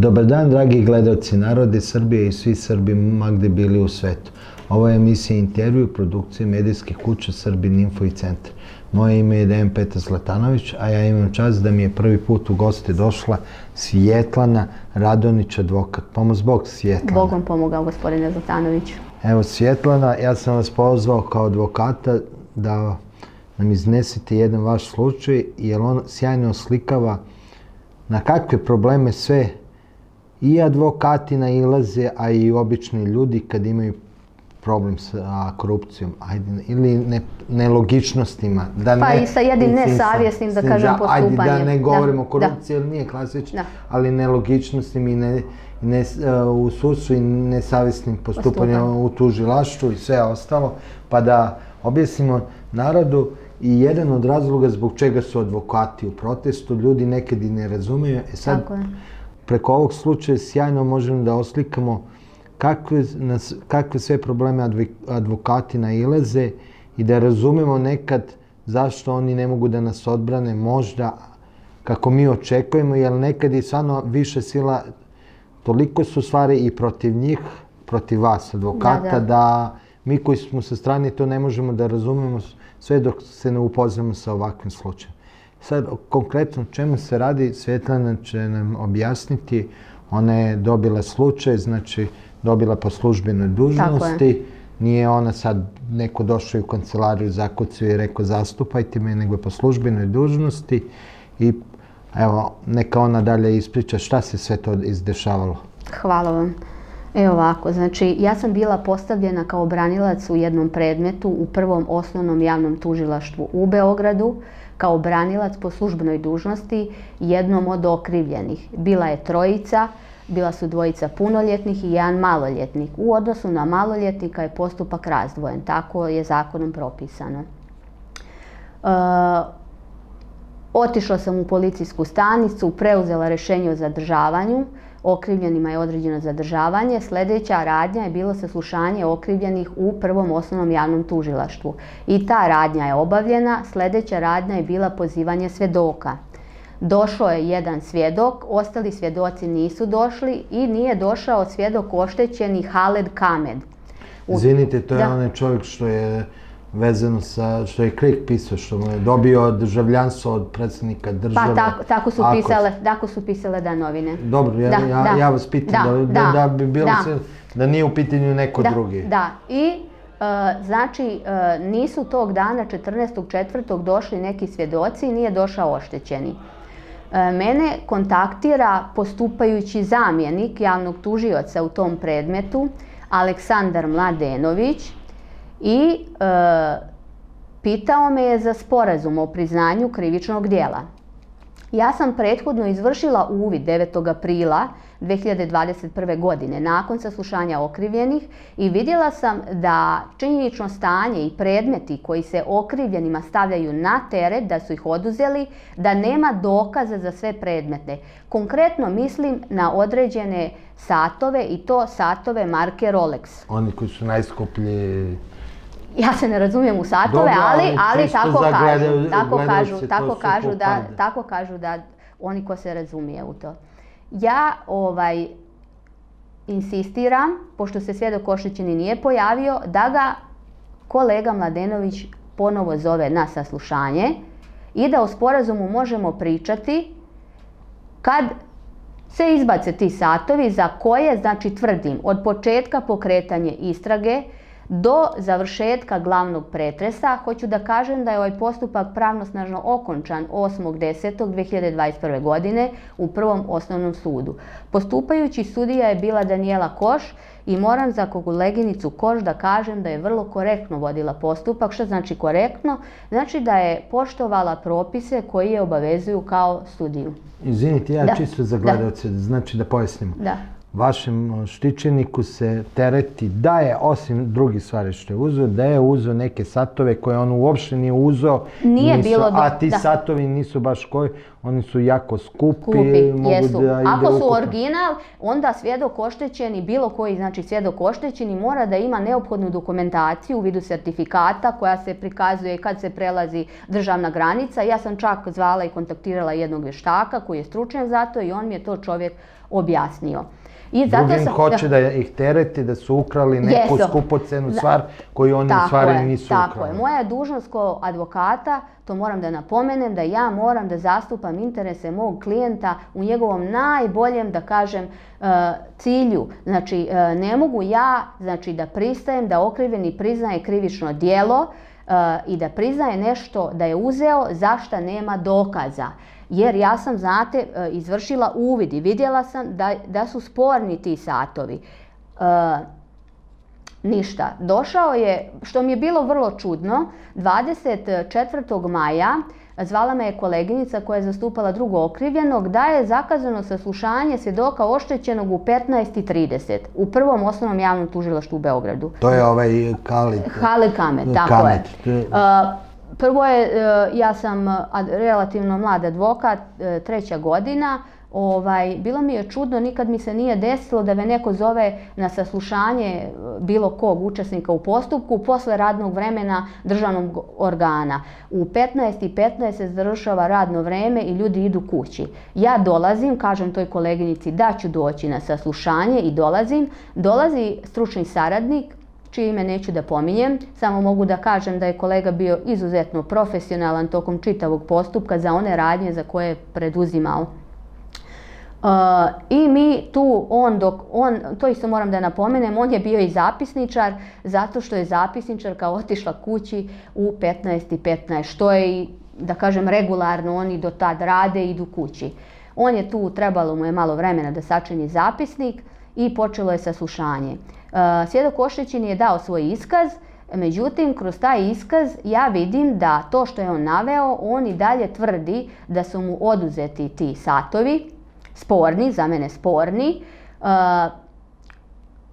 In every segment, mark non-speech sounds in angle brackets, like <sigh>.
Dobar dan, dragi gledalci narode Srbije i svi Srbi ma gde bili u svetu. Ovo je emisija intervju produkcije medijske kuće Srbin Info i Centar. Moje ime je Dejan Petar Zlatanović, a ja imam čast da mi je prvi put u goste došla Svjetlana Radonić, advokat. Pomoz Bog, Svjetlana. Bog vam pomogao, gospodine Zlatanović. Evo, Svjetlana, ja sam vas pozvao kao advokata da nam iznesete jedan vaš slučaj, jer on sjajno oslikava na kakve probleme sve i advokati nailaze, a i obični ljudi kad imaju problem sa korupcijom ajde, ili ne, nelogičnostima. Da pa ne, i sa jednim nesavjesnim, da kažem, postupanjem. Ajde, da ne govorimo o korupciji, jer nije klasično, ali nelogičnostim i ne, ne, u sudstvu i nesavjesnim postupanjem u tužilaštvu i sve ostalo, pa da objasnimo narodu i jedan od razloga zbog čega su advokati u protestu, ljudi nekad i ne razumeju. E sad, Tako je preko ovog slučaja sjajno možemo da oslikamo kakve, nas, kakve sve probleme advokati nailaze i da razumemo nekad zašto oni ne mogu da nas odbrane možda kako mi očekujemo, jer nekad je stvarno više sila, toliko su stvari i protiv njih, protiv vas, advokata, da, da. da mi koji smo sa strane to ne možemo da razumemo sve dok se ne upoznamo sa ovakvim slučajem. Sad, konkretno čemu se radi, Svetlana će nam objasniti. Ona je dobila slučaj, znači dobila po službenoj dužnosti. Nije ona sad neko došao u kancelariju zakucao i rekao zastupajte me, nego je po službenoj dužnosti. I evo, neka ona dalje ispriča šta se sve to izdešavalo. Hvala vam. Evo ovako, znači ja sam bila postavljena kao branilac u jednom predmetu u prvom osnovnom javnom tužilaštvu u Beogradu kao branilac po službenoj dužnosti jednom od okrivljenih. Bila je trojica, bila su dvojica punoljetnih i jedan maloljetnik. U odnosu na maloljetnika je postupak razdvojen, tako je zakonom propisano. E, otišla sam u policijsku stanicu, preuzela rešenje o zadržavanju, okrivljenima je određeno zadržavanje. Sljedeća radnja je bilo saslušanje okrivljenih u prvom osnovnom javnom tužilaštvu. I ta radnja je obavljena. Sljedeća radnja je bila pozivanje svjedoka. Došao je jedan svjedok, ostali svjedoci nisu došli i nije došao svjedok oštećeni Haled Kamed. Izvinite, to je onaj čovjek što je vezano sa, što je Krik pisao, što mu je dobio državljanstvo od predsjednika države. Pa tako, tako, su, pisale, tako su pisale da novine. Dobro, ja, da, ja, da, ja vas pitam da, da, bi bilo da. sve, da nije u pitanju neko da, drugi. Da, i Uh, znači, uh, nisu tog dana 14.4. došli neki svjedoci i nije došao oštećeni. Uh, mene kontaktira postupajući zamjenik javnog tužioca u tom predmetu, Aleksandar Mladenović, i e, pitao me je za sporazum o priznanju krivičnog dijela. Ja sam prethodno izvršila uvid 9. aprila 2021. godine nakon saslušanja okrivljenih i vidjela sam da činjenično stanje i predmeti koji se okrivljenima stavljaju na teret, da su ih oduzeli, da nema dokaza za sve predmete. Konkretno mislim na određene satove i to satove marke Rolex. Oni koji su najskuplji ja se ne razumijem u satove, Dobro, ali, ali tako kažu, tako kažu, tako kažu da, tako kažu da oni ko se razumije u to. Ja ovaj insistiram, pošto se svjedok Košićini nije pojavio, da ga kolega Mladenović ponovo zove na saslušanje i da o sporazumu možemo pričati kad se izbace ti satovi za koje, znači tvrdim, od početka pokretanje istrage, do završetka glavnog pretresa hoću da kažem da je ovaj postupak pravnosnažno okončan 8.10.2021. godine u prvom osnovnom sudu. Postupajući sudija je bila Daniela Koš i moram za koleginicu Koš da kažem da je vrlo korektno vodila postupak. Što znači korektno? Znači da je poštovala propise koji je obavezuju kao sudiju. Izvinite, ja da. čisto za gledalce, znači da pojasnimo. Da vašem štićeniku se tereti da je, osim drugih stvari što je uzeo, da je uzeo neke satove koje on uopšte nije uzeo. Nije bilo A ti satovi nisu baš koji, oni su jako skupi. Skupi, jesu. Ako su original, onda svjedok oštećeni, bilo koji znači svjedok oštećeni mora da ima neophodnu dokumentaciju u vidu sertifikata koja se prikazuje kad se prelazi državna granica. Ja sam čak zvala i kontaktirala jednog vještaka koji je stručnjak za to i on mi je to čovjek objasnio. I zato Drugim sam, hoće da ih tereti da su ukrali neku jesu. skupocenu stvar koju oni u stvari nisu tako ukrali. Tako je. Moja je dužnost kao advokata, to moram da napomenem, da ja moram da zastupam interese mog klijenta u njegovom najboljem, da kažem, e, cilju. Znači, e, ne mogu ja znači, da pristajem da okrivljeni priznaje krivično djelo e, i da priznaje nešto da je uzeo zašto nema dokaza jer ja sam, znate, e, izvršila uvid i vidjela sam da, da su sporni ti satovi. E, ništa. Došao je, što mi je bilo vrlo čudno, 24. maja zvala me je koleginica koja je zastupala drugo okrivljenog da je zakazano saslušanje svjedoka oštećenog u 15.30 u prvom osnovnom javnom tužilaštvu u Beogradu. To je ovaj. Khalid Kamet, tako je. Uh, Prvo je, e, ja sam relativno mlad advokat, e, treća godina, Ovaj, bilo mi je čudno, nikad mi se nije desilo da me neko zove na saslušanje e, bilo kog učesnika u postupku posle radnog vremena državnog organa. U 15.15 se završava radno vreme i ljudi idu kući. Ja dolazim, kažem toj koleginici da ću doći na saslušanje i dolazim. Dolazi stručni saradnik, čije ime neću da pominjem, samo mogu da kažem da je kolega bio izuzetno profesionalan tokom čitavog postupka za one radnje za koje je preduzimao. Uh, I mi tu, on dok, on, to isto moram da napomenem, on je bio i zapisničar zato što je zapisničar kao otišla kući u 15.15, što je i, da kažem, regularno, oni do tad rade i idu kući. On je tu, trebalo mu je malo vremena da sačini zapisnik i počelo je saslušanje. Eh, svjedok oštećeni je dao svoj iskaz, međutim kroz taj iskaz ja vidim da to što je on naveo, on i dalje tvrdi da su mu oduzeti ti satovi, sporni, za mene sporni. Eh,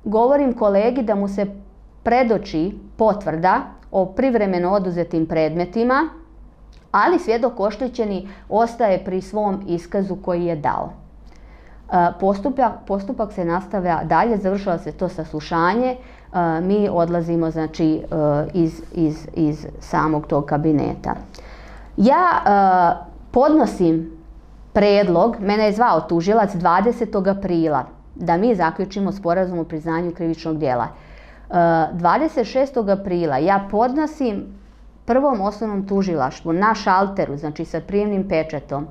govorim kolegi da mu se predoči potvrda o privremeno oduzetim predmetima, ali svjedok oštećeni ostaje pri svom iskazu koji je dao. Postupak, postupak se nastavlja dalje, završava se to saslušanje, mi odlazimo znači iz, iz, iz samog tog kabineta. Ja podnosim predlog, mene je zvao tužilac 20. aprila da mi zaključimo sporazum o priznanju krivičnog djela. 26. aprila ja podnosim prvom osnovnom tužilaštvu na šalteru, znači sa prijemnim pečetom,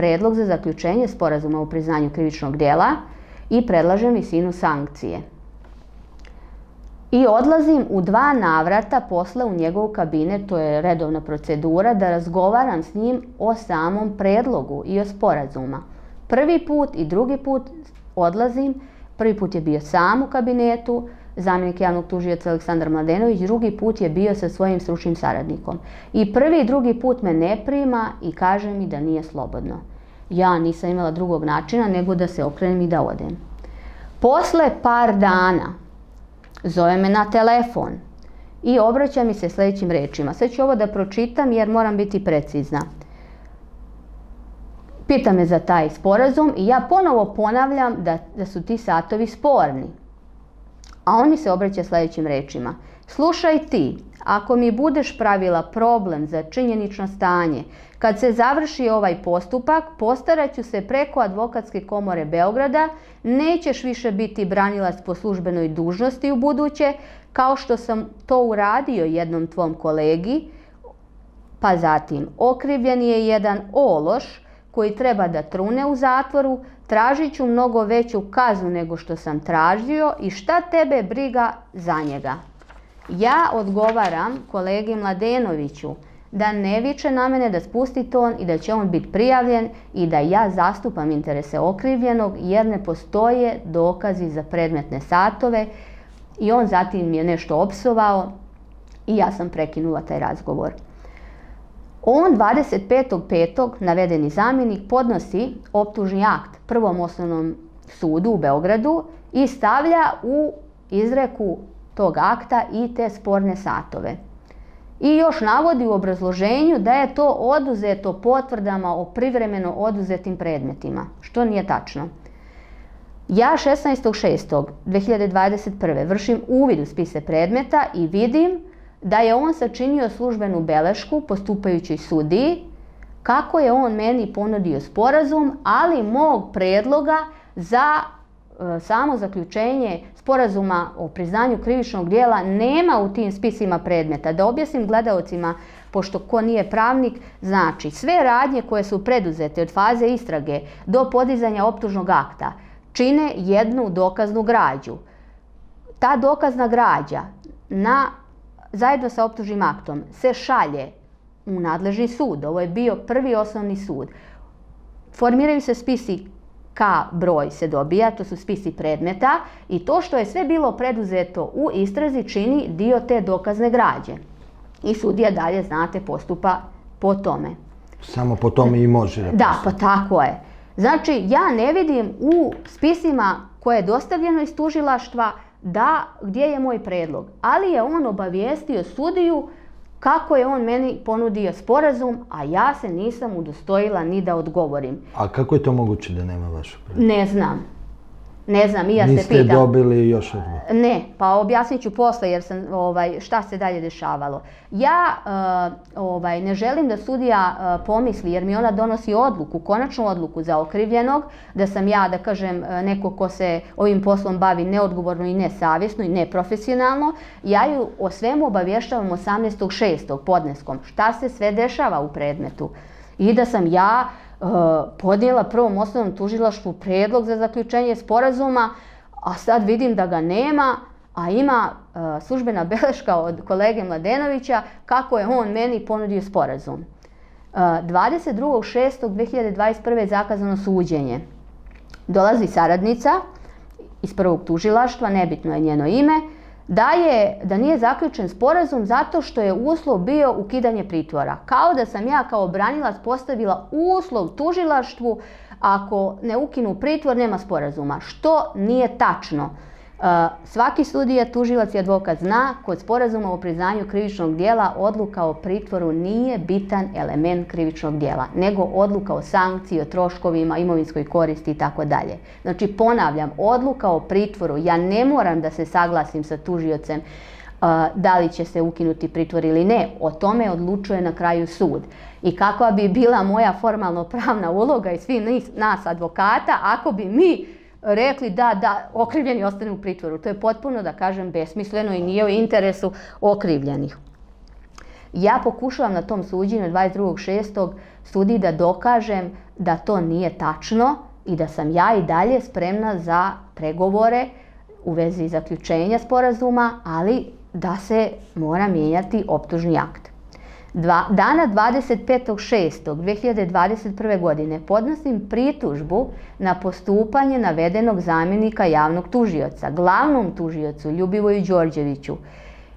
predlog za zaključenje sporazuma o priznanju krivičnog djela i predlažem visinu sankcije. I odlazim u dva navrata posle u njegov kabinet, to je redovna procedura, da razgovaram s njim o samom predlogu i o sporazuma. Prvi put i drugi put odlazim, prvi put je bio sam u kabinetu, zamjenik javnog tužioca Aleksandar Mladenović, drugi put je bio sa svojim stručnim saradnikom. I prvi i drugi put me ne prima i kaže mi da nije slobodno. Ja nisam imala drugog načina nego da se okrenem i da odem. Posle par dana zove me na telefon i obraća mi se sljedećim rečima. Sve ću ovo da pročitam jer moram biti precizna. Pita me za taj sporazum i ja ponovo ponavljam da, da su ti satovi sporni. A oni se obraća sljedećim rečima. Slušaj ti, ako mi budeš pravila problem za činjenično stanje, kad se završi ovaj postupak, postarat ću se preko advokatske komore Beograda, nećeš više biti branilac po službenoj dužnosti u buduće, kao što sam to uradio jednom tvom kolegi, pa zatim okrivljen je jedan ološ koji treba da trune u zatvoru, tražit ću mnogo veću kaznu nego što sam tražio i šta tebe briga za njega. Ja odgovaram kolegi Mladenoviću da ne viče na mene, da spusti ton i da će on biti prijavljen i da ja zastupam interese okrivljenog jer ne postoje dokazi za predmetne satove i on zatim je nešto opsovao i ja sam prekinula taj razgovor. On 25.5. navedeni zamjenik podnosi optužni akt prvom osnovnom sudu u Beogradu i stavlja u izreku tog akta i te sporne satove. I još navodi u obrazloženju da je to oduzeto potvrdama o privremeno oduzetim predmetima, što nije tačno. Ja 16.6.2021. vršim uvid u spise predmeta i vidim da je on sačinio službenu belešku postupajućoj sudiji kako je on meni ponudio sporazum, ali mog predloga za samo zaključenje sporazuma o priznanju krivičnog dijela nema u tim spisima predmeta. Da objasnim gledalcima, pošto ko nije pravnik, znači sve radnje koje su preduzete od faze istrage do podizanja optužnog akta čine jednu dokaznu građu. Ta dokazna građa na, zajedno sa optužnim aktom se šalje u nadležni sud. Ovo je bio prvi osnovni sud. Formiraju se spisi K broj se dobija, to su spisi predmeta i to što je sve bilo preduzeto u istrazi čini dio te dokazne građe. I sudija dalje, znate, postupa po tome. Samo po tome i može da Da, pa tako je. Znači, ja ne vidim u spisima koje je dostavljeno iz tužilaštva da gdje je moj predlog. Ali je on obavijestio sudiju kako je on meni ponudio sporazum, a ja se nisam udostojila ni da odgovorim. A kako je to moguće da nema vašu Ne znam. Ne znam, i ja Niste se pitam. Niste dobili još Ne, pa objasnit ću posle jer sam, ovaj, šta se dalje dešavalo. Ja eh, ovaj, ne želim da sudija eh, pomisli jer mi ona donosi odluku, konačnu odluku za okrivljenog, da sam ja, da kažem, eh, neko ko se ovim poslom bavi neodgovorno i nesavjesno i neprofesionalno. Ja ju o svemu obavještavam 18.6. podneskom. Šta se sve dešava u predmetu. I da sam ja podnijela prvom osnovnom tužilaštvu predlog za zaključenje sporazuma, a sad vidim da ga nema, a ima e, službena beleška od kolege Mladenovića kako je on meni ponudio sporazum. 22.6.2021. je zakazano suđenje. Dolazi saradnica iz prvog tužilaštva, nebitno je njeno ime, da, je, da nije zaključen sporazum zato što je uslov bio ukidanje pritvora. Kao da sam ja kao branilac postavila uslov tužilaštvu ako ne ukinu pritvor nema sporazuma, što nije tačno. Svaki sudija, tužilac i advokat zna, kod sporazuma o priznanju krivičnog dijela odluka o pritvoru nije bitan element krivičnog dijela, nego odluka o sankciji, o troškovima, imovinskoj koristi i. Znači ponavljam, odluka o pritvoru, ja ne moram da se saglasim sa tužiocem da li će se ukinuti pritvor ili ne, o tome odlučuje na kraju sud. I kakva bi bila moja formalno pravna uloga i svi nas advokata ako bi mi rekli da, da okrivljeni ostane u pritvoru. To je potpuno, da kažem, besmisleno i nije u interesu okrivljenih. Ja pokušavam na tom suđenju 22.6. sudi da dokažem da to nije tačno i da sam ja i dalje spremna za pregovore u vezi zaključenja sporazuma, ali da se mora mijenjati optužni akt. Dana 25.6.2021. godine podnosim pritužbu na postupanje navedenog zamjenika javnog tužioca, glavnom tužiocu Ljubivoju Đorđeviću,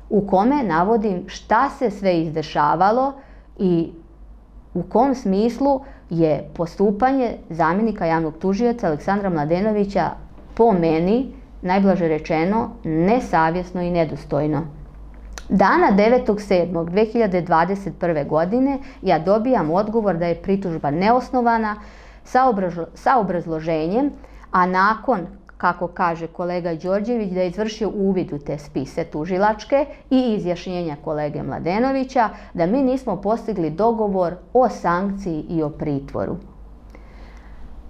u kome navodim šta se sve izdešavalo i u kom smislu je postupanje zamjenika javnog tužioca Aleksandra Mladenovića po meni, najblaže rečeno, nesavjesno i nedostojno. Dana 9.7.2021. godine ja dobijam odgovor da je pritužba neosnovana sa obrazloženjem, a nakon kako kaže kolega Đorđević, da je izvršio uvid u te spise tužilačke i izjašnjenja kolege Mladenovića, da mi nismo postigli dogovor o sankciji i o pritvoru.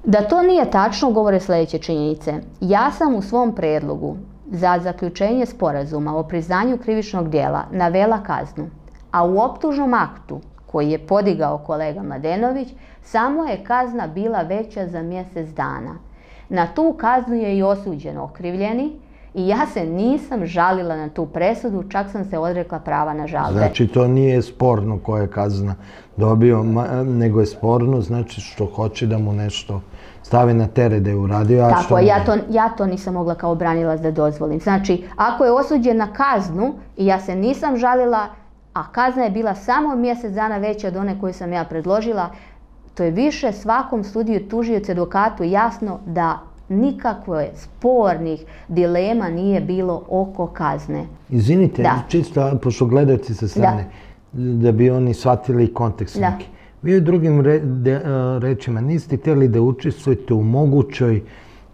Da to nije tačno govore sljedeće činjenice. Ja sam u svom predlogu za zaključenje sporazuma o priznanju krivičnog dijela navela kaznu, a u optužnom aktu koji je podigao kolega Mladenović, samo je kazna bila veća za mjesec dana. Na tu kaznu je i osuđen okrivljeni i ja se nisam žalila na tu presudu, čak sam se odrekla prava na žalbe. Znači to nije sporno koja je kazna dobio, nego je sporno znači što hoće da mu nešto stavi na tere da je uradio. Tako, ja to, ja to nisam mogla kao branilac da dozvolim. Znači, ako je osuđen na kaznu i ja se nisam žalila, a kazna je bila samo mjesec dana veća od one koju sam ja predložila, to je više svakom studiju tužioci advokatu jasno da nikakve spornih dilema nije bilo oko kazne. Izvinite, čisto, pošto gledajte sa strane, da. bi oni shvatili kontekst neki. Vi u drugim re, rečima niste htjeli da učestvujete u mogućoj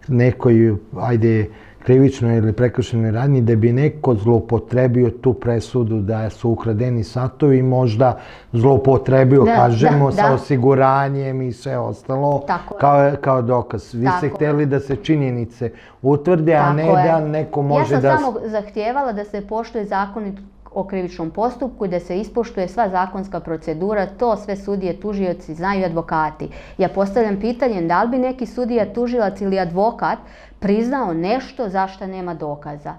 nekoj, ajde, krivičnoj ili prekršenoj radnji da bi neko zloupotrebio tu presudu da su ukradeni satovi i možda zloupotrebio, kažemo, sa osiguranjem i sve ostalo kao, kao dokaz. Vi ste htjeli da se činjenice utvrde, a ne da neko može da... Ja sam samo zahtijevala da se poštuje zakonit o krivičnom postupku i da se ispoštuje sva zakonska procedura, to sve sudije, tužioci znaju advokati. Ja postavljam pitanje da li bi neki sudija, tužilac ili advokat priznao nešto za što nema dokaza.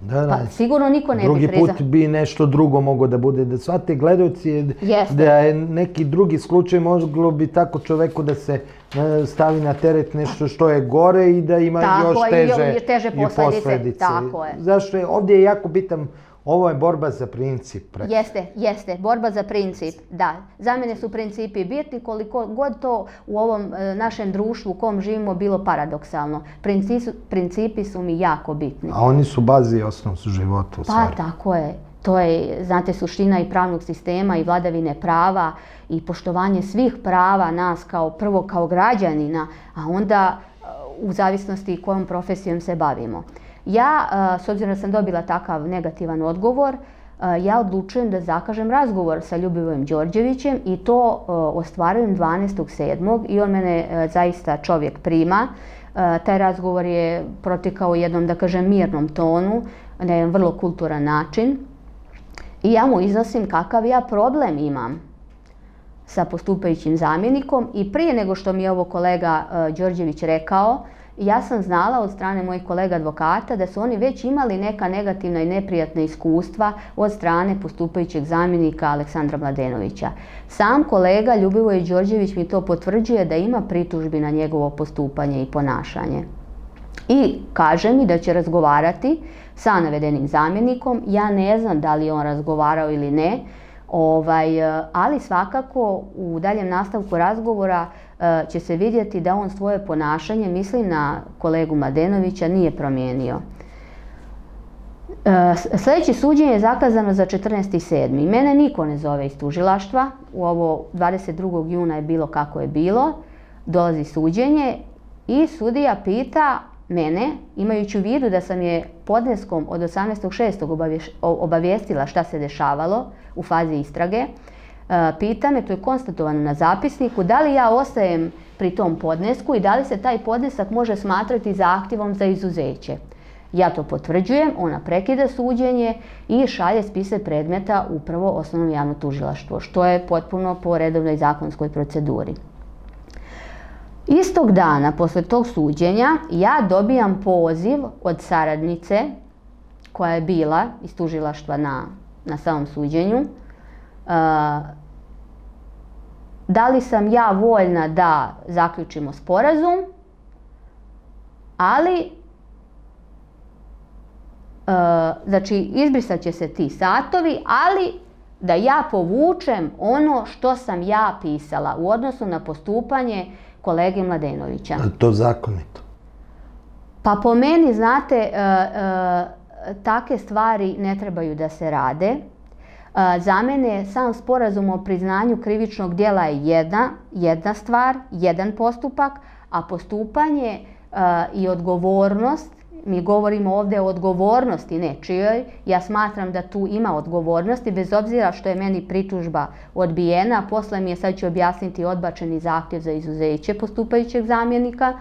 Da, pa sigurno niko ne drugi bi Drugi put bi nešto drugo moglo da bude. Da shvate gledaoci da je neki drugi slučaj moglo bi tako čoveku da se e, stavi na teret nešto što je gore i da ima još teže, teže posljedice. Tako je. Zašto je ovdje je jako bitan ovo je borba za princip. Jeste, jeste, borba za princip, da. Za mene su principi bitni koliko god to u ovom e, našem društvu u kom živimo bilo paradoksalno. Principi, su mi jako bitni. A oni su bazi i osnov su života u Pa tako je. To je, znate, suština i pravnog sistema i vladavine prava i poštovanje svih prava nas kao prvo kao građanina, a onda e, u zavisnosti kojom profesijom se bavimo. Ja, s obzirom da sam dobila takav negativan odgovor, ja odlučujem da zakažem razgovor sa Ljubivojem Đorđevićem i to ostvarujem 12.7. i on mene zaista čovjek prima. Taj razgovor je protekao u jednom, da kažem, mirnom tonu, na jedan vrlo kulturan način. I ja mu iznosim kakav ja problem imam sa postupajućim zamjenikom i prije nego što mi je ovo kolega Đorđević rekao, ja sam znala od strane mojih kolega advokata da su oni već imali neka negativna i neprijatna iskustva od strane postupajućeg zamjenika Aleksandra Mladenovića. Sam kolega Ljubivoj Đorđević mi to potvrđuje da ima pritužbi na njegovo postupanje i ponašanje. I kaže mi da će razgovarati sa navedenim zamjenikom. Ja ne znam da li je on razgovarao ili ne, ovaj, ali svakako u daljem nastavku razgovora će se vidjeti da on svoje ponašanje, mislim na kolegu Madenovića, nije promijenio. E, sljedeće suđenje je zakazano za 14.7. Mene niko ne zove iz tužilaštva. U ovo 22. juna je bilo kako je bilo. Dolazi suđenje i sudija pita mene, imajući u vidu da sam je podneskom od 18.6. obavijestila šta se dešavalo u fazi istrage, E, pita me, to je konstatovano na zapisniku, da li ja ostajem pri tom podnesku i da li se taj podnesak može smatrati zahtjevom za izuzeće. Ja to potvrđujem, ona prekida suđenje i šalje spise predmeta upravo osnovnom javno tužilaštvo, što je potpuno po redovnoj zakonskoj proceduri. Istog dana, posle tog suđenja, ja dobijam poziv od saradnice koja je bila iz tužilaštva na, na samom suđenju, da li sam ja voljna da zaključimo sporazum, ali znači izbrisat će se ti satovi, ali da ja povučem ono što sam ja pisala u odnosu na postupanje kolege Mladenovića. To zakonito? Pa po meni, znate, takve stvari ne trebaju da se rade. Za mene sam sporazum o priznanju krivičnog djela je jedna, jedna stvar, jedan postupak, a postupanje i odgovornost, mi govorimo ovdje o odgovornosti nečijoj, ja smatram da tu ima odgovornosti, bez obzira što je meni pritužba odbijena, a posle mi je, sad ću objasniti, odbačeni zahtjev za izuzeće postupajućeg zamjenika,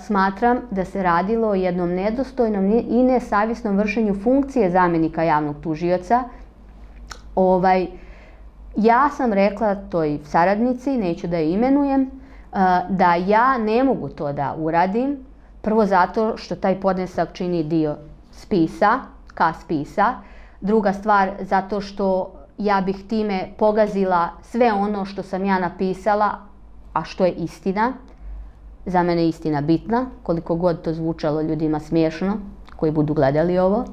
smatram da se radilo o jednom nedostojnom i nesavisnom vršenju funkcije zamjenika javnog tužioca, Ovaj, ja sam rekla toj saradnici, neću da je imenujem, uh, da ja ne mogu to da uradim. Prvo zato što taj podnesak čini dio spisa, ka spisa. Druga stvar zato što ja bih time pogazila sve ono što sam ja napisala, a što je istina. Za mene je istina bitna, koliko god to zvučalo ljudima smiješno koji budu gledali ovo.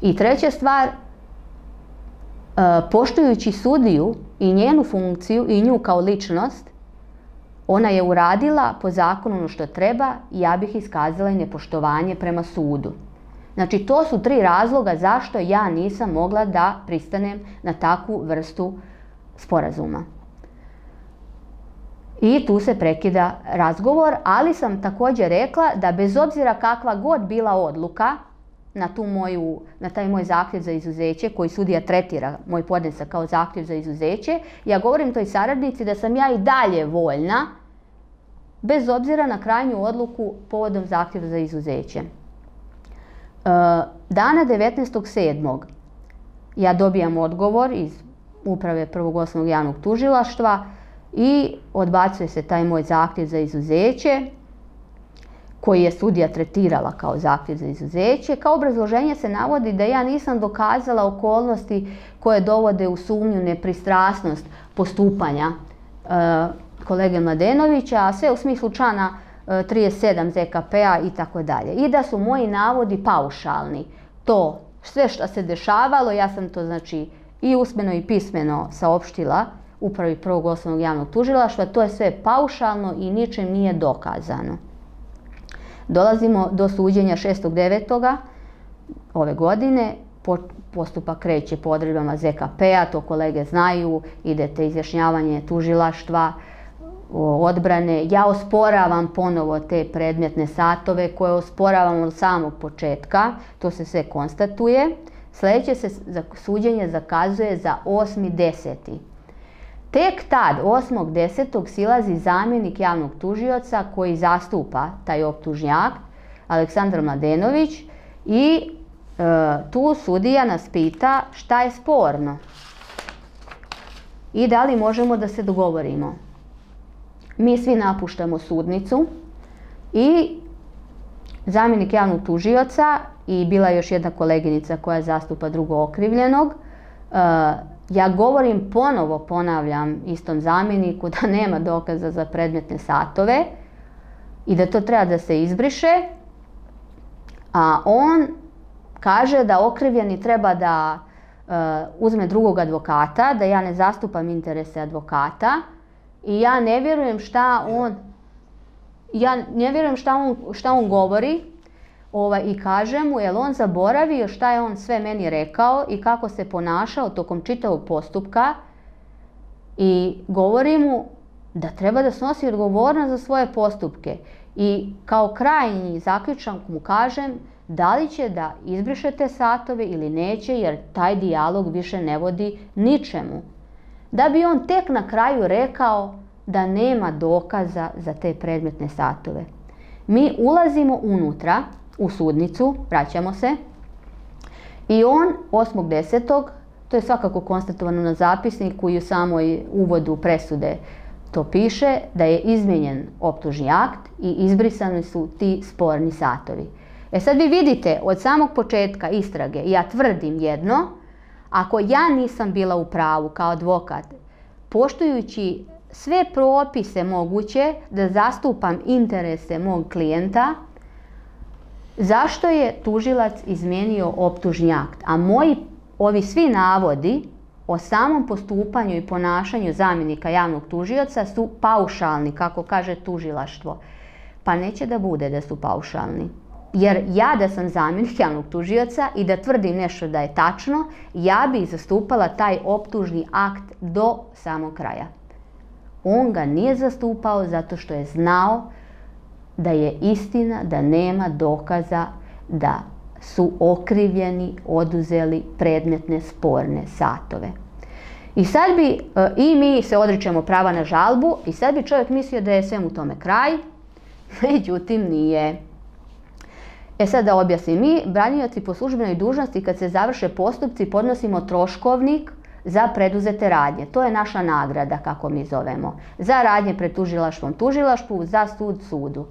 I treća stvar, E, poštujući sudiju i njenu funkciju i nju kao ličnost, Ona je uradila po zakonu ono što treba i ja bih iskazala i nepoštovanje prema sudu. Znači to su tri razloga zašto ja nisam mogla da pristanem na takvu vrstu sporazuma. I tu se prekida razgovor, ali sam također rekla da bez obzira kakva god bila odluka na, tu moju, na taj moj zahtjev za izuzeće koji sudija tretira moj podnesak kao zahtjev za izuzeće, ja govorim toj saradnici da sam ja i dalje voljna bez obzira na krajnju odluku povodom zahtjeva za izuzeće. E, dana 19.7. ja dobijam odgovor iz uprave prvog osnovnog javnog tužilaštva i odbacuje se taj moj zahtjev za izuzeće koji je sudija tretirala kao zahtjev za izuzeće. Kao obrazloženje se navodi da ja nisam dokazala okolnosti koje dovode u sumnju nepristrasnost postupanja e, kolege Mladenovića, a sve u smislu člana 37 ZKP-a i tako dalje. I da su moji navodi paušalni. To sve što se dešavalo, ja sam to znači i usmeno i pismeno saopštila upravi prvog osnovnog javnog tužilaštva, to je sve paušalno i ničem nije dokazano. Dolazimo do suđenja 6.9. ove godine, postupak kreće po odredbama ZKP-a, to kolege znaju, idete izjašnjavanje tužilaštva, odbrane. Ja osporavam ponovo te predmetne satove koje osporavam od samog početka, to se sve konstatuje. Sljedeće se suđenje zakazuje za 8.10. Tek tad, 8.10. silazi zamjenik javnog tužioca koji zastupa taj optužnjak, Aleksandar Mladenović, i e, tu sudija nas pita šta je sporno i da li možemo da se dogovorimo. Mi svi napuštamo sudnicu i zamjenik javnog tužioca i bila je još jedna koleginica koja zastupa drugo okrivljenog. E, ja govorim ponovo, ponavljam istom zamjeniku da nema dokaza za predmetne satove i da to treba da se izbriše, a on kaže da okrivljeni treba da e, uzme drugog advokata, da ja ne zastupam interese advokata i ja ne vjerujem šta on ja ne vjerujem šta on, šta on govori ovaj, i kaže mu jel on zaboravio šta je on sve meni rekao i kako se ponašao tokom čitavog postupka i govori mu da treba da snosi odgovornost za svoje postupke i kao krajnji zaključak mu kažem da li će da izbriše te satove ili neće jer taj dijalog više ne vodi ničemu. Da bi on tek na kraju rekao da nema dokaza za te predmetne satove. Mi ulazimo unutra u sudnicu, vraćamo se, i on 8.10. to je svakako konstatovano na zapisniku i u samoj uvodu presude to piše, da je izmijenjen optužni akt i izbrisani su ti sporni satovi. E sad vi vidite, od samog početka istrage, ja tvrdim jedno, ako ja nisam bila u pravu kao advokat, poštujući sve propise moguće da zastupam interese mog klijenta, zašto je tužilac izmijenio optužni akt? A moji ovi svi navodi o samom postupanju i ponašanju zamjenika javnog tužioca su paušalni, kako kaže tužilaštvo. Pa neće da bude da su paušalni. Jer ja da sam zamjenik javnog tužioca i da tvrdim nešto da je tačno, ja bih zastupala taj optužni akt do samog kraja. On ga nije zastupao zato što je znao da je istina da nema dokaza da su okrivljeni oduzeli predmetne sporne satove. I sad bi, e, i mi se odričemo prava na žalbu i sad bi čovjek mislio da je sve u tome kraj, <laughs> međutim nije. E sad da objasnim, mi branioci po službenoj dužnosti kad se završe postupci podnosimo troškovnik za preduzete radnje. To je naša nagrada, kako mi zovemo. Za radnje pred tužilaštvom tužilaštvu, za sud sudu.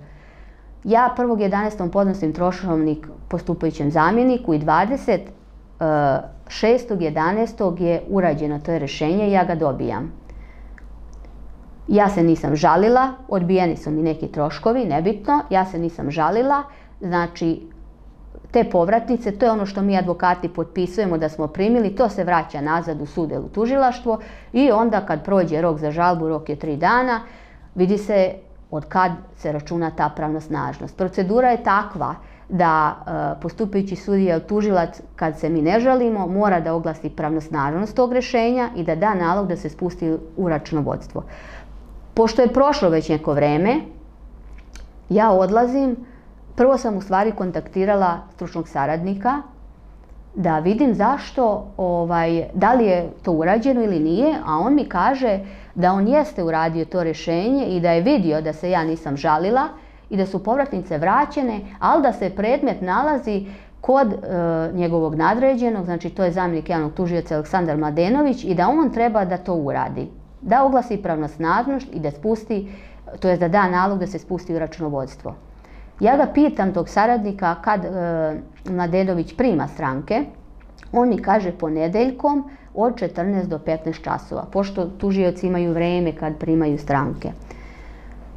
Ja 1.11. podnosim troškovnik postupajućem zamjeniku i 26.11. je urađeno to je rješenje i ja ga dobijam. Ja se nisam žalila, odbijeni su mi neki troškovi, nebitno, ja se nisam žalila, znači te povratnice, to je ono što mi advokati potpisujemo da smo primili, to se vraća nazad u sud tužilaštvo i onda kad prođe rok za žalbu, rok je tri dana, vidi se od kad se računa ta pravnosnažnost. Procedura je takva da e, postupajući sudija tužilac kad se mi ne žalimo mora da oglasi pravnosnažnost tog rješenja i da da nalog da se spusti u računovodstvo. Pošto je prošlo već neko vreme, ja odlazim, prvo sam u stvari kontaktirala stručnog saradnika da vidim zašto, ovaj, da li je to urađeno ili nije, a on mi kaže da on jeste uradio to rješenje i da je vidio da se ja nisam žalila i da su povratnice vraćene, ali da se predmet nalazi kod e, njegovog nadređenog, znači to je zamjenik javnog tužioca Aleksandar Mladenović i da on treba da to uradi. Da oglasi pravnosnažnost i da spusti, to je da da nalog da se spusti u računovodstvo. Ja ga pitam tog saradnika kad e, Mladenović prima stranke, on mi kaže ponedeljkom od 14 do 15 časova, pošto tužioci imaju vreme kad primaju stranke.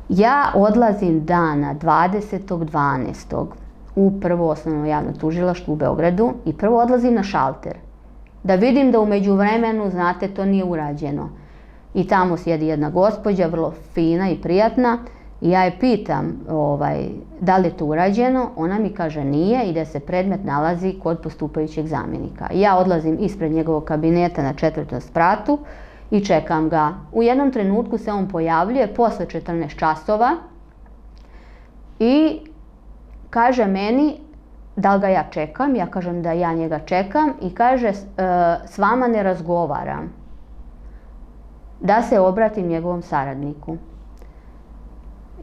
Ja odlazim dana 20.12. u prvo osnovno javno tužilaštvo u Beogradu i prvo odlazim na šalter. Da vidim da u međuvremenu, znate, to nije urađeno. I tamo sjedi jedna gospođa, vrlo fina i prijatna, i ja je pitam ovaj, da li je to urađeno, ona mi kaže nije i da se predmet nalazi kod postupajućeg zamjenika. Ja odlazim ispred njegovog kabineta na četvrtom spratu i čekam ga. U jednom trenutku se on pojavljuje posle 14 časova i kaže meni da li ga ja čekam, ja kažem da ja njega čekam i kaže e, s vama ne razgovaram. Da se obratim njegovom saradniku.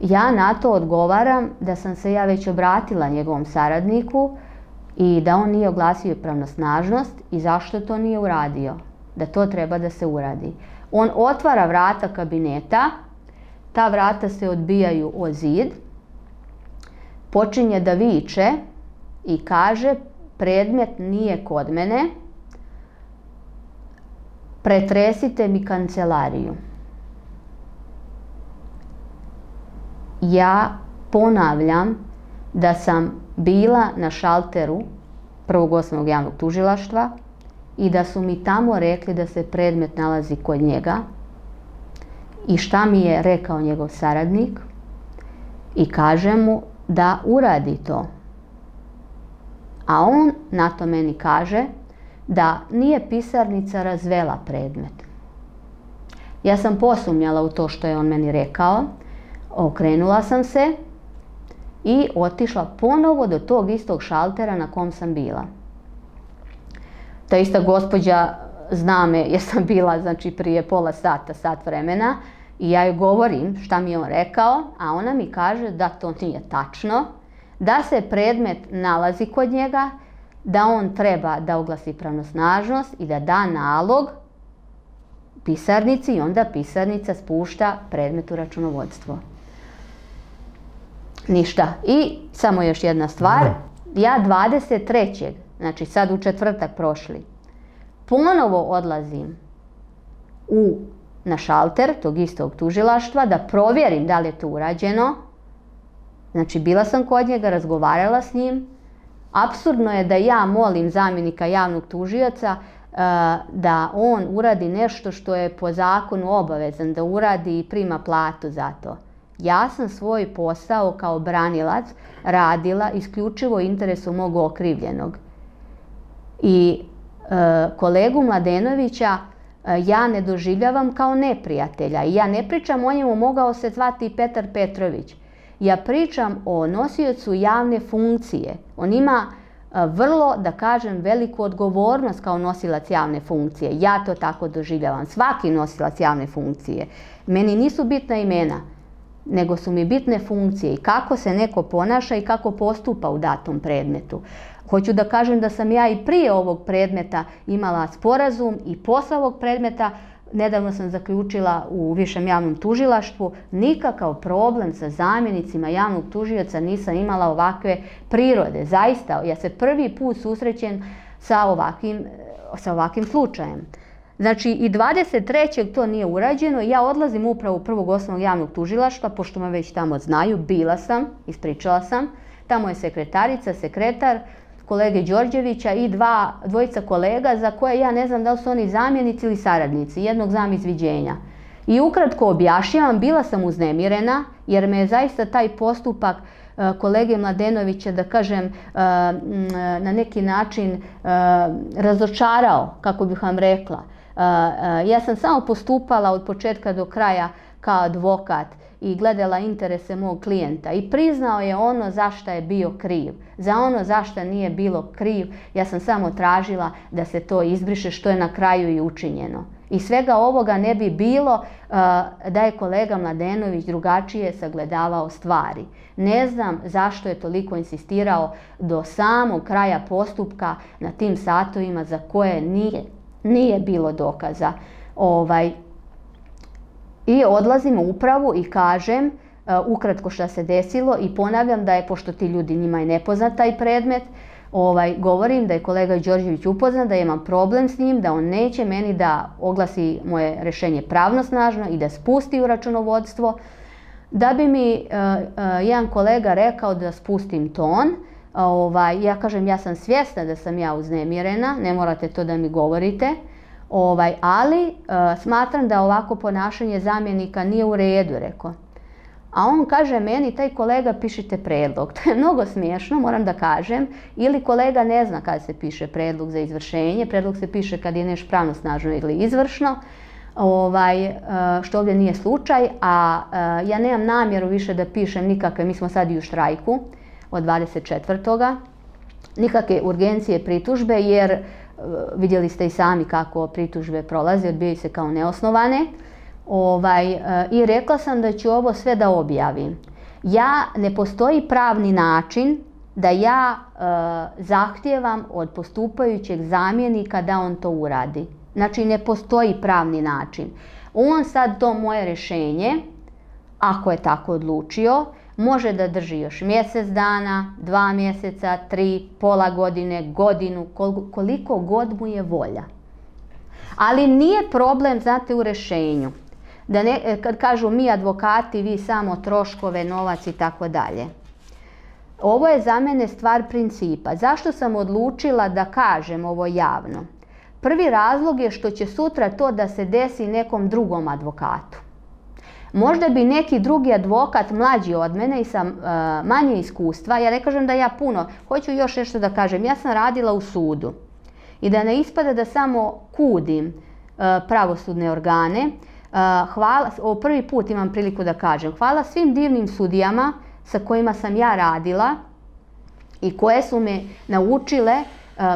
Ja na to odgovaram da sam se ja već obratila njegovom saradniku i da on nije oglasio pravnosnažnost i zašto to nije uradio da to treba da se uradi. On otvara vrata kabineta, ta vrata se odbijaju o zid, počinje da viče i kaže predmet nije kod mene, pretresite mi kancelariju. Ja ponavljam da sam bila na šalteru prvog osnovnog javnog tužilaštva i da su mi tamo rekli da se predmet nalazi kod njega i šta mi je rekao njegov saradnik i kaže mu da uradi to. A on na to meni kaže da nije pisarnica razvela predmet. Ja sam posumnjala u to što je on meni rekao, okrenula sam se i otišla ponovo do tog istog šaltera na kom sam bila ta ista gospođa zna me <laughs> jer sam bila znači prije pola sata, sat vremena i ja joj govorim šta mi je on rekao, a ona mi kaže da to nije tačno, da se predmet nalazi kod njega, da on treba da oglasi pravnosnažnost i da da nalog pisarnici i onda pisarnica spušta predmet u računovodstvo. Ništa. I samo još jedna stvar. Ja 23 znači sad u četvrtak prošli, ponovo odlazim u, na šalter tog istog tužilaštva da provjerim da li je to urađeno. Znači bila sam kod njega, razgovarala s njim. Apsurdno je da ja molim zamjenika javnog tužioca uh, da on uradi nešto što je po zakonu obavezan da uradi i prima platu za to. Ja sam svoj posao kao branilac radila isključivo interesu mog okrivljenog. I e, kolegu Mladenovića e, ja ne doživljavam kao neprijatelja. I ja ne pričam o njemu, mogao se zvati Petar Petrović. Ja pričam o nosiocu javne funkcije. On ima e, vrlo, da kažem, veliku odgovornost kao nosilac javne funkcije. Ja to tako doživljavam. Svaki nosilac javne funkcije. Meni nisu bitna imena, nego su mi bitne funkcije i kako se neko ponaša i kako postupa u datom predmetu. Hoću da kažem da sam ja i prije ovog predmeta imala sporazum i posle ovog predmeta Nedavno sam zaključila u višem javnom tužilaštvu, nikakav problem sa zamjenicima javnog tužioca nisam imala ovakve prirode. Zaista, ja se prvi put susrećem sa ovakvim, sa ovakvim slučajem. Znači i 23. to nije urađeno ja odlazim upravo u prvog osnovnog javnog tužilaštva, pošto me već tamo znaju, bila sam, ispričala sam. Tamo je sekretarica, sekretar, kolege Đorđevića i dva, dvojica kolega za koje ja ne znam da li su oni zamjenici ili saradnici, jednog znam izviđenja. I ukratko objašnjavam, bila sam uznemirena jer me je zaista taj postupak e, kolege Mladenovića, da kažem, e, na neki način e, razočarao, kako bih vam rekla. Ja sam samo postupala od početka do kraja kao advokat i gledala interese mog klijenta i priznao je ono zašto je bio kriv. Za ono zašto nije bilo kriv, ja sam samo tražila da se to izbriše što je na kraju i učinjeno. I svega ovoga ne bi bilo da je kolega Mladenović drugačije sagledavao stvari. Ne znam zašto je toliko insistirao do samog kraja postupka na tim satovima za koje nije, nije bilo dokaza. Ovaj, I odlazim u upravu i kažem uh, ukratko šta se desilo i ponavljam da je, pošto ti ljudi njima je nepoznat taj predmet, ovaj, govorim da je kolega Đorđević upoznan, da imam problem s njim, da on neće meni da oglasi moje rešenje pravno snažno i da spusti u računovodstvo. Da bi mi uh, uh, jedan kolega rekao da spustim ton, ovaj, ja kažem ja sam svjesna da sam ja uznemirena, ne morate to da mi govorite, ovaj, ali uh, smatram da ovako ponašanje zamjenika nije u redu, rekao. A on kaže meni, taj kolega pišite predlog. <laughs> To je mnogo smiješno, moram da kažem. Ili kolega ne zna kada se piše predlog za izvršenje. Predlog se piše kad je nešto pravno snažno ili izvršno. Ovaj, e, što ovdje nije slučaj, a e, ja nemam namjeru više da pišem nikakve, mi smo sad i u štrajku od 24. Nikakve urgencije pritužbe, jer e, vidjeli ste i sami kako pritužbe prolaze, odbijaju se kao neosnovane. Ovaj, e, I rekla sam da ću ovo sve da objavim. Ja, ne postoji pravni način da ja e, zahtijevam od postupajućeg zamjenika da on to uradi. Znači ne postoji pravni način. On sad to moje rešenje, ako je tako odlučio, može da drži još mjesec dana, dva mjeseca, tri, pola godine, godinu, koliko god mu je volja. Ali nije problem, znate, u rešenju da ne, e, kad kažu mi advokati, vi samo troškove, novac i tako dalje. Ovo je za mene stvar principa. Zašto sam odlučila da kažem ovo javno? Prvi razlog je što će sutra to da se desi nekom drugom advokatu. Možda bi neki drugi advokat mlađi od mene i sa uh, manje iskustva, ja ne kažem da ja puno, hoću još nešto da kažem, ja sam radila u sudu i da ne ispada da samo kudim uh, pravosudne organe, hvala, o prvi put imam priliku da kažem, hvala svim divnim sudijama sa kojima sam ja radila i koje su me naučile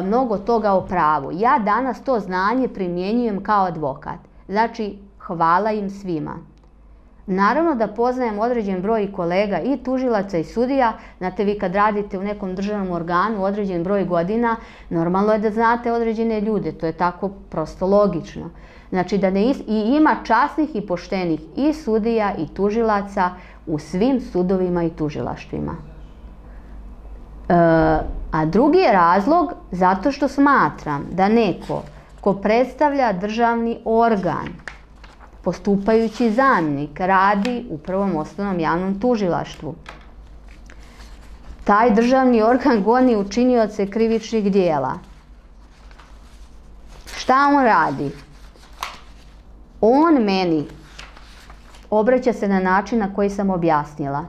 mnogo toga o pravu. Ja danas to znanje primjenjujem kao advokat. Znači, hvala im svima. Naravno da poznajem određen broj kolega i tužilaca i sudija. Znate, vi kad radite u nekom državnom organu određen broj godina, normalno je da znate određene ljude. To je tako prosto logično. Znači da ne i ima časnih i poštenih i sudija i tužilaca u svim sudovima i tužilaštvima. E, a drugi je razlog zato što smatram da neko ko predstavlja državni organ, postupajući zamjenik, radi u prvom osnovnom javnom tužilaštvu. Taj državni organ goni učinioce krivičnih dijela. Šta on radi? on meni obraća se na način na koji sam objasnila.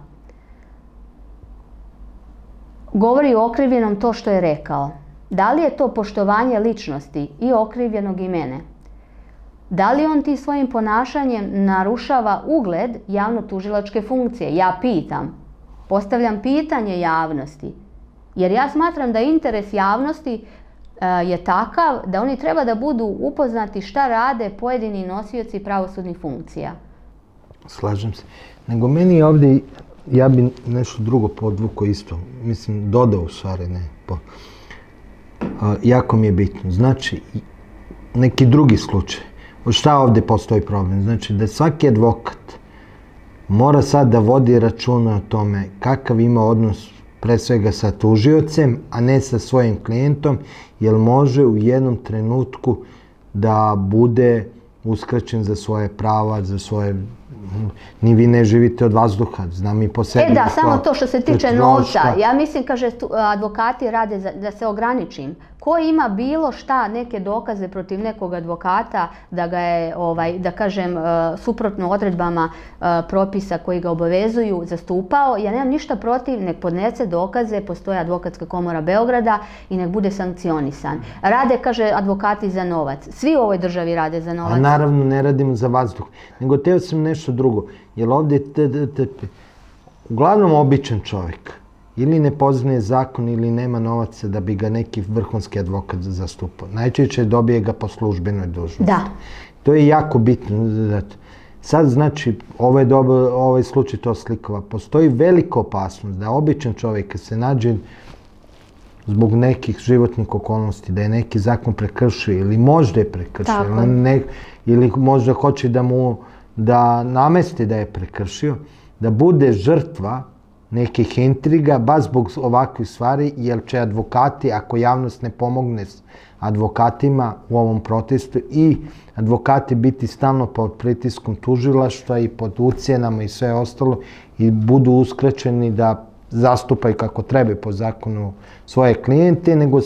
Govori o okrivljenom to što je rekao. Da li je to poštovanje ličnosti i okrivljenog i mene? Da li on ti svojim ponašanjem narušava ugled javno-tužilačke funkcije? Ja pitam. Postavljam pitanje javnosti. Jer ja smatram da interes javnosti E, je takav da oni treba da budu upoznati šta rade pojedini nosioci pravosudnih funkcija. Slažem se. Nego meni ovdje, ja bi nešto drugo podvuko isto, mislim, dodao u stvari, ne, po, jako mi je bitno. Znači, neki drugi slučaj. Šta ovdje postoji problem? Znači, da svaki advokat mora sad da vodi računa o tome kakav ima odnos pre svega sa tužiocem, a ne sa svojim klijentom, jer može u jednom trenutku da bude uskraćen za svoje prava, za svoje ni vi ne živite od vazduha, znam i po sebi. E da, samo to što se tiče novca. Ja mislim, kaže, advokati rade za, da se ograničim. Ko ima bilo šta, neke dokaze protiv nekog advokata da ga je, ovaj, da kažem, e, suprotno odredbama e, propisa koji ga obavezuju zastupao, ja nemam ništa protiv, nek podnese dokaze, postoje advokatska komora Beograda i nek bude sankcionisan. Rade, kaže, advokati za novac. Svi u ovoj državi rade za novac. A naravno ne radimo za vazduh. Nego teo sam nešto drugo. Jer ovdje, uglavnom običan čovjek, ili ne poznaje zakon ili nema novaca da bi ga neki vrhunski advokat zastupao. Najčešće dobije ga po službenoj dužnosti. Da. To je jako bitno. Sad znači, ovaj, ovaj slučaj to slikova. Postoji velika opasnost da običan čovjek se nađe zbog nekih životnih okolnosti, da je neki zakon prekršio ili možda je prekršio ili, ili možda hoće da mu da namesti da je prekršio, da bude žrtva nekih intriga, baš zbog ovakvih stvari, jer će advokati, ako javnost ne pomogne s advokatima u ovom protestu i advokati biti stalno pod pritiskom tužilaštva i pod ucijenama i sve ostalo i budu uskraćeni da zastupaju kako treba po zakonu svoje klijente, nego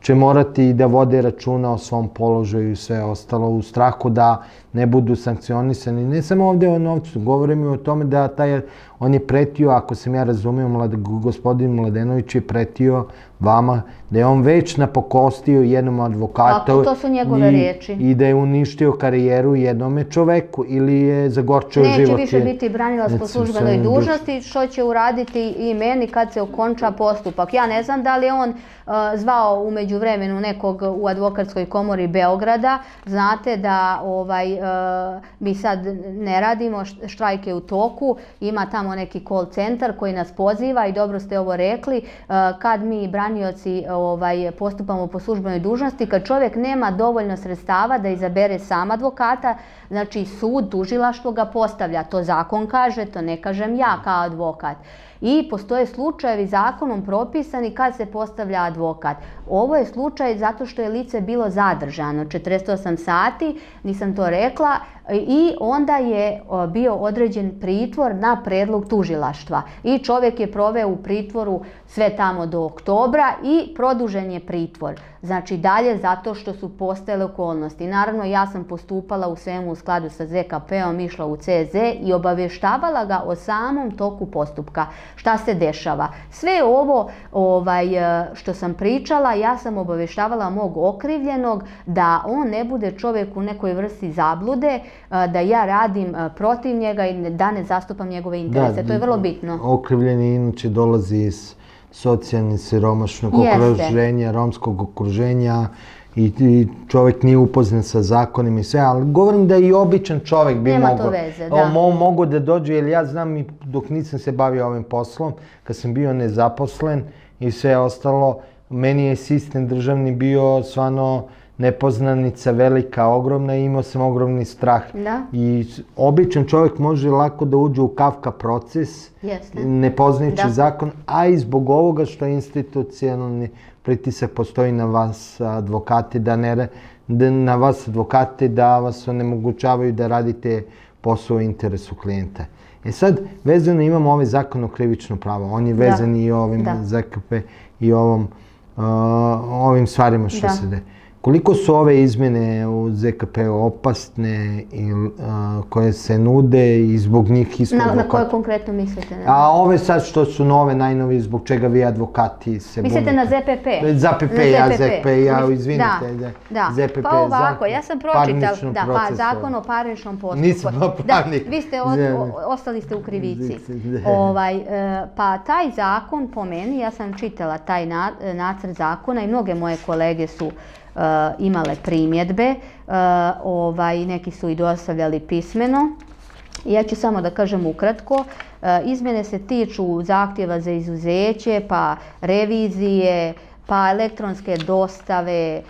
će morati i da vode računa o svom položaju i sve ostalo u strahu da ne budu sankcionisani. Ne samo ovdje o novcu, govorim i o tome da taj, on je pretio, ako sam ja razumio, gospodin Mladenović je pretio vama, da je on već napokostio jednom advokatu. to su njegove i, riječi. I da je uništio karijeru jednome čoveku ili je zagorčio život. Neće više biti branilac po službenoj dužnosti, što će uraditi i meni kad se okonča postupak. Ja ne znam da li je on uh, zvao umeđu vremenu nekog u advokatskoj komori Beograda. Znate da ovaj, mi sad ne radimo, štrajk je u toku, ima tamo neki call centar koji nas poziva i dobro ste ovo rekli, uh, kad mi branioci ovaj, postupamo po službenoj dužnosti, kad čovjek nema dovoljno sredstava da izabere sam advokata, znači sud, tužilaštvo ga postavlja, to zakon kaže, to ne kažem ja kao advokat i postoje slučajevi zakonom propisani kad se postavlja advokat. Ovo je slučaj zato što je lice bilo zadržano 48 sati, nisam to rekla, i onda je bio određen pritvor na predlog tužilaštva i čovjek je proveo u pritvoru sve tamo do oktobra i produžen je pritvor. Znači dalje zato što su postojale okolnosti. Naravno ja sam postupala u svemu u skladu sa ZKP-om, išla u CZ i obavještavala ga o samom toku postupka. Šta se dešava? Sve ovo ovaj, e, što sam pričala, ja sam obavještavala mog okrivljenog da on ne bude čovjek u nekoj vrsti zablude, da ja radim protiv njega i da ne zastupam njegove interese. to je vrlo bitno. Okrivljeni inače dolazi iz socijalni siromašnog okruženja, romskog okruženja i, čovjek nije upoznan sa zakonima i sve, ali govorim da i običan čovjek bi Nema mogao. to veze, da. mogu da dođe, jer ja znam i dok nisam se bavio ovim poslom, kad sam bio nezaposlen i sve ostalo, meni je sistem državni bio stvarno nepoznanica velika, ogromna i imao sam ogromni strah. I običan čovjek može lako da uđe u kafka proces, ne poznajući zakon, a i zbog ovoga što institucionalni pritisak postoji na vas advokati, da ne, na vas advokati da vas onemogućavaju da radite posao u interesu klijenta. E sad, vezano imamo ovaj zakon o krivično pravo. On je vezan i ovim ZKP i ovom, ovim stvarima što se de. Koliko su ove izmjene u ZKP opasne i, koje se nude i zbog njih isto na, na koje konkretno mislite? A ove sad što su nove, najnovije, zbog čega vi advokati se Mislite na ZPP? ZPP, ja ZPP, ja izvinite. Da, da. ZPP, pa ovako, ja sam pročitala, da, pa zakon o parničnom postupku. Nisam Da, vi ste, ostali ste u krivici. Ovaj, e, pa taj zakon po meni, ja sam čitala taj nacrt zakona i mnoge moje kolege su imale primjedbe, eh, ovaj, neki su i dostavljali pismeno. Ja ću samo da kažem ukratko, eh, izmjene se tiču zahtjeva za izuzeće, pa revizije, pa elektronske dostave,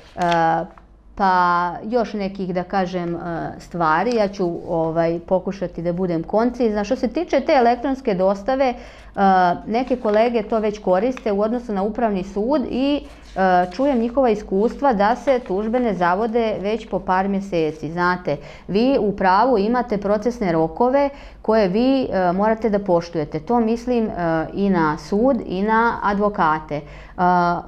pa još nekih da kažem stvari. Ja ću ovaj, pokušati da budem koncizna. Što se tiče te elektronske dostave, neke kolege to već koriste u odnosu na upravni sud i čujem njihova iskustva da se tužbe ne zavode već po par mjeseci. Znate, vi u pravu imate procesne rokove koje vi e, morate da poštujete. To mislim e, i na sud i na advokate.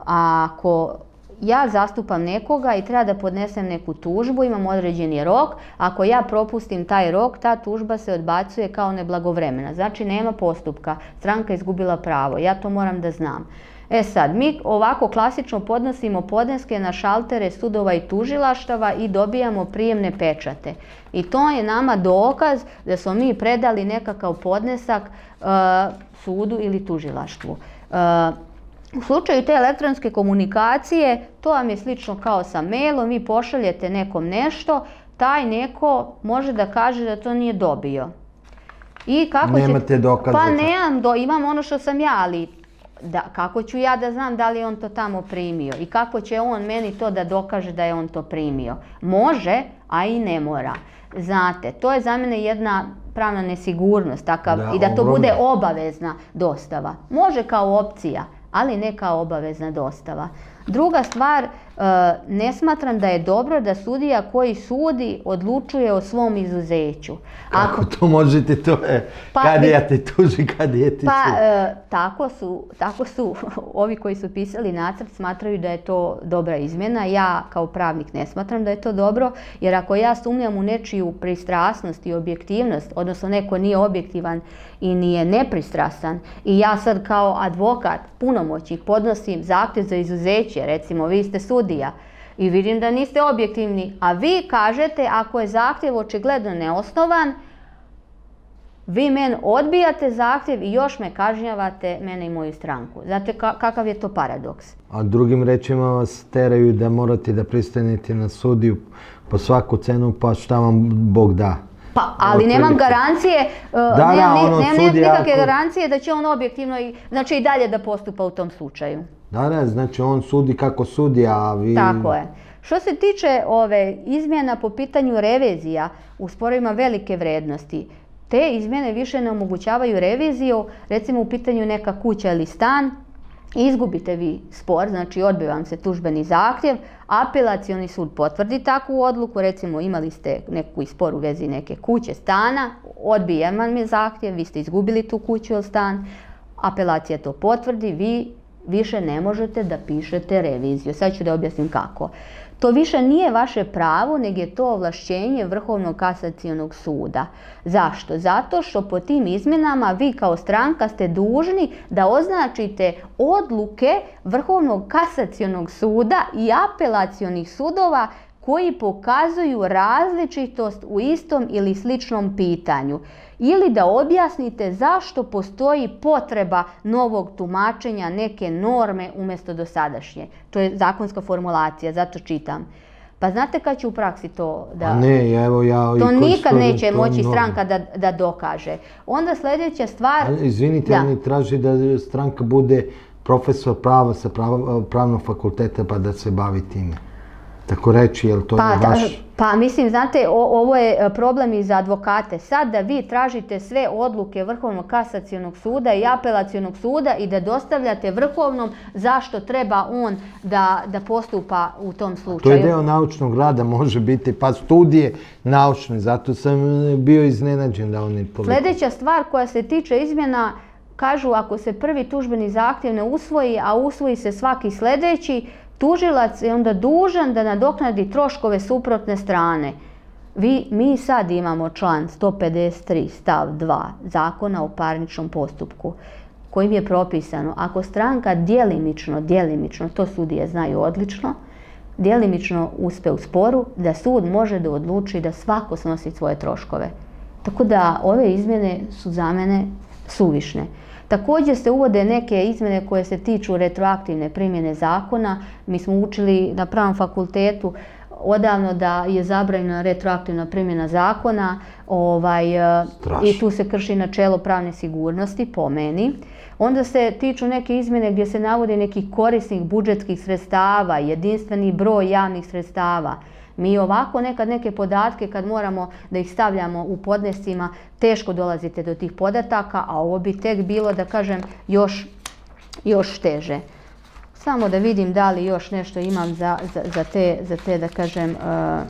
ako ja zastupam nekoga i treba da podnesem neku tužbu, imam određeni rok, ako ja propustim taj rok, ta tužba se odbacuje kao neblagovremena. Znači nema postupka, stranka izgubila pravo, ja to moram da znam. E sad, mi ovako klasično podnosimo podneske na šaltere sudova i tužilaštava i dobijamo prijemne pečate. I to je nama dokaz da smo mi predali nekakav podnesak e, sudu ili tužilaštvu. E, u slučaju te elektronske komunikacije, to vam je slično kao sa mailom, vi pošaljete nekom nešto, taj neko može da kaže da to nije dobio. I kako Nemate dokaze. Pa nemam, do, imam ono što sam ja, ali da, kako ću ja da znam da li je on to tamo primio i kako će on meni to da dokaže da je on to primio. Može, a i ne mora. Znate, to je za mene jedna pravna nesigurnost takav, i da to bude obavezna dostava. Može kao opcija, ali ne kao obavezna dostava. Druga stvar, ne smatram da je dobro da sudija koji sudi odlučuje o svom izuzeću. Kako to možete, to je pa, kad ja te tuži, kad je ti Pa e, tako su, tako su <laughs> ovi koji su pisali nacrt smatraju da je to dobra izmjena. Ja kao pravnik ne smatram da je to dobro, jer ako ja sumnjam u nečiju pristrasnost i objektivnost, odnosno neko nije objektivan i nije nepristrasan i ja sad kao advokat punomoćnik podnosim zahtjev za izuzeće, recimo vi ste sudija i vidim da niste objektivni, a vi kažete ako je zahtjev očigledno neosnovan, vi men odbijate zahtjev i još me kažnjavate, mene i moju stranku. Znate kakav je to paradoks? A drugim rečima vas teraju da morate da pristanete na sudiju po svaku cenu pa šta vam Bog da. Pa, ali nemam garancije, uh, nemam, ono, nikakve garancije da će on objektivno, i, znači i dalje da postupa u tom slučaju. Da, znači on sudi kako sudi, a vi... Tako je. Što se tiče ove izmjena po pitanju revizija u sporovima velike vrednosti, te izmjene više ne omogućavaju reviziju, recimo u pitanju neka kuća ili stan, izgubite vi spor, znači odbije vam se tužbeni zahtjev, apelacioni sud potvrdi takvu odluku, recimo imali ste neku spor u vezi neke kuće, stana, odbije vam je zahtjev, vi ste izgubili tu kuću ili stan, apelacija to potvrdi, vi više ne možete da pišete reviziju. Sad ću da objasnim kako. To više nije vaše pravo, nego je to ovlašćenje Vrhovnog kasacijonog suda. Zašto? Zato što po tim izmjenama vi kao stranka ste dužni da označite odluke Vrhovnog kasacijonog suda i apelacionih sudova koji pokazuju različitost u istom ili sličnom pitanju ili da objasnite zašto postoji potreba novog tumačenja neke norme umjesto dosadašnje. To je zakonska formulacija, zato čitam. Pa znate kad će u praksi to da... ne, evo ja... To nikad neće moći stranka da, da dokaže. Onda sljedeća stvar... izvinite, da. oni traži da stranka bude profesor prava sa pravnog fakulteta pa da se bavi time tako reći, jel to pa, je vaš... Pa mislim, znate, ovo je e, problem i za advokate. Sad da vi tražite sve odluke Vrhovnog kasacijonog suda i apelacijonog suda i da dostavljate Vrhovnom zašto treba on da, da postupa u tom slučaju. To je deo naučnog rada, <laughs> može biti, pa studije naučne, zato sam bio iznenađen da oni... Sljedeća stvar koja se tiče izmjena, kažu ako se prvi tužbeni zahtjev ne usvoji, a usvoji se svaki sljedeći, tužilac je onda dužan da nadoknadi troškove suprotne strane. Mi sad imamo član 153 stav 2 zakona o parničnom postupku kojim je propisano ako stranka djelimično, djelimično, to sudije znaju odlično, djelimično uspe u sporu, da sud može da odluči da svako snosi svoje troškove. Tako da ove izmjene su za mene suvišne. Također se uvode neke izmjene koje se tiču retroaktivne primjene zakona. Mi smo učili na pravom fakultetu odavno da je zabranjena retroaktivna primjena zakona ovaj, e, i tu se krši načelo pravne sigurnosti po meni. Onda se tiču neke izmjene gdje se navode nekih korisnih budžetskih sredstava, jedinstveni broj javnih sredstava. Mi ovako nekad neke podatke kad moramo da ih stavljamo u podnescima teško dolazite do tih podataka, a ovo bi tek bilo da kažem još, još teže. Samo da vidim da li još nešto imam za, za, te, za te, da kažem, uh,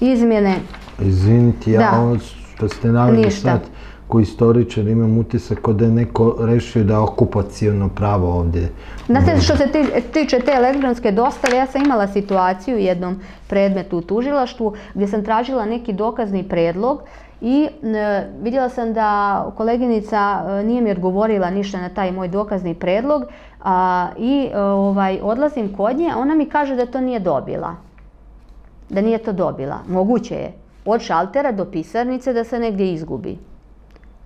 izmjene. Izvinite, ja što ste naveli sad ko istoričar imam utisak da je neko rešio da je okupacijono pravo ovdje. Znate, što se tiče te elektronske dostave, ja sam imala situaciju u jednom predmetu u tužilaštvu gdje sam tražila neki dokazni predlog i e, vidjela sam da koleginica e, nije mi odgovorila ništa na taj moj dokazni predlog i e, ovaj, odlazim kod nje, a ona mi kaže da to nije dobila. Da nije to dobila. Moguće je. Od šaltera do pisarnice da se negdje izgubi.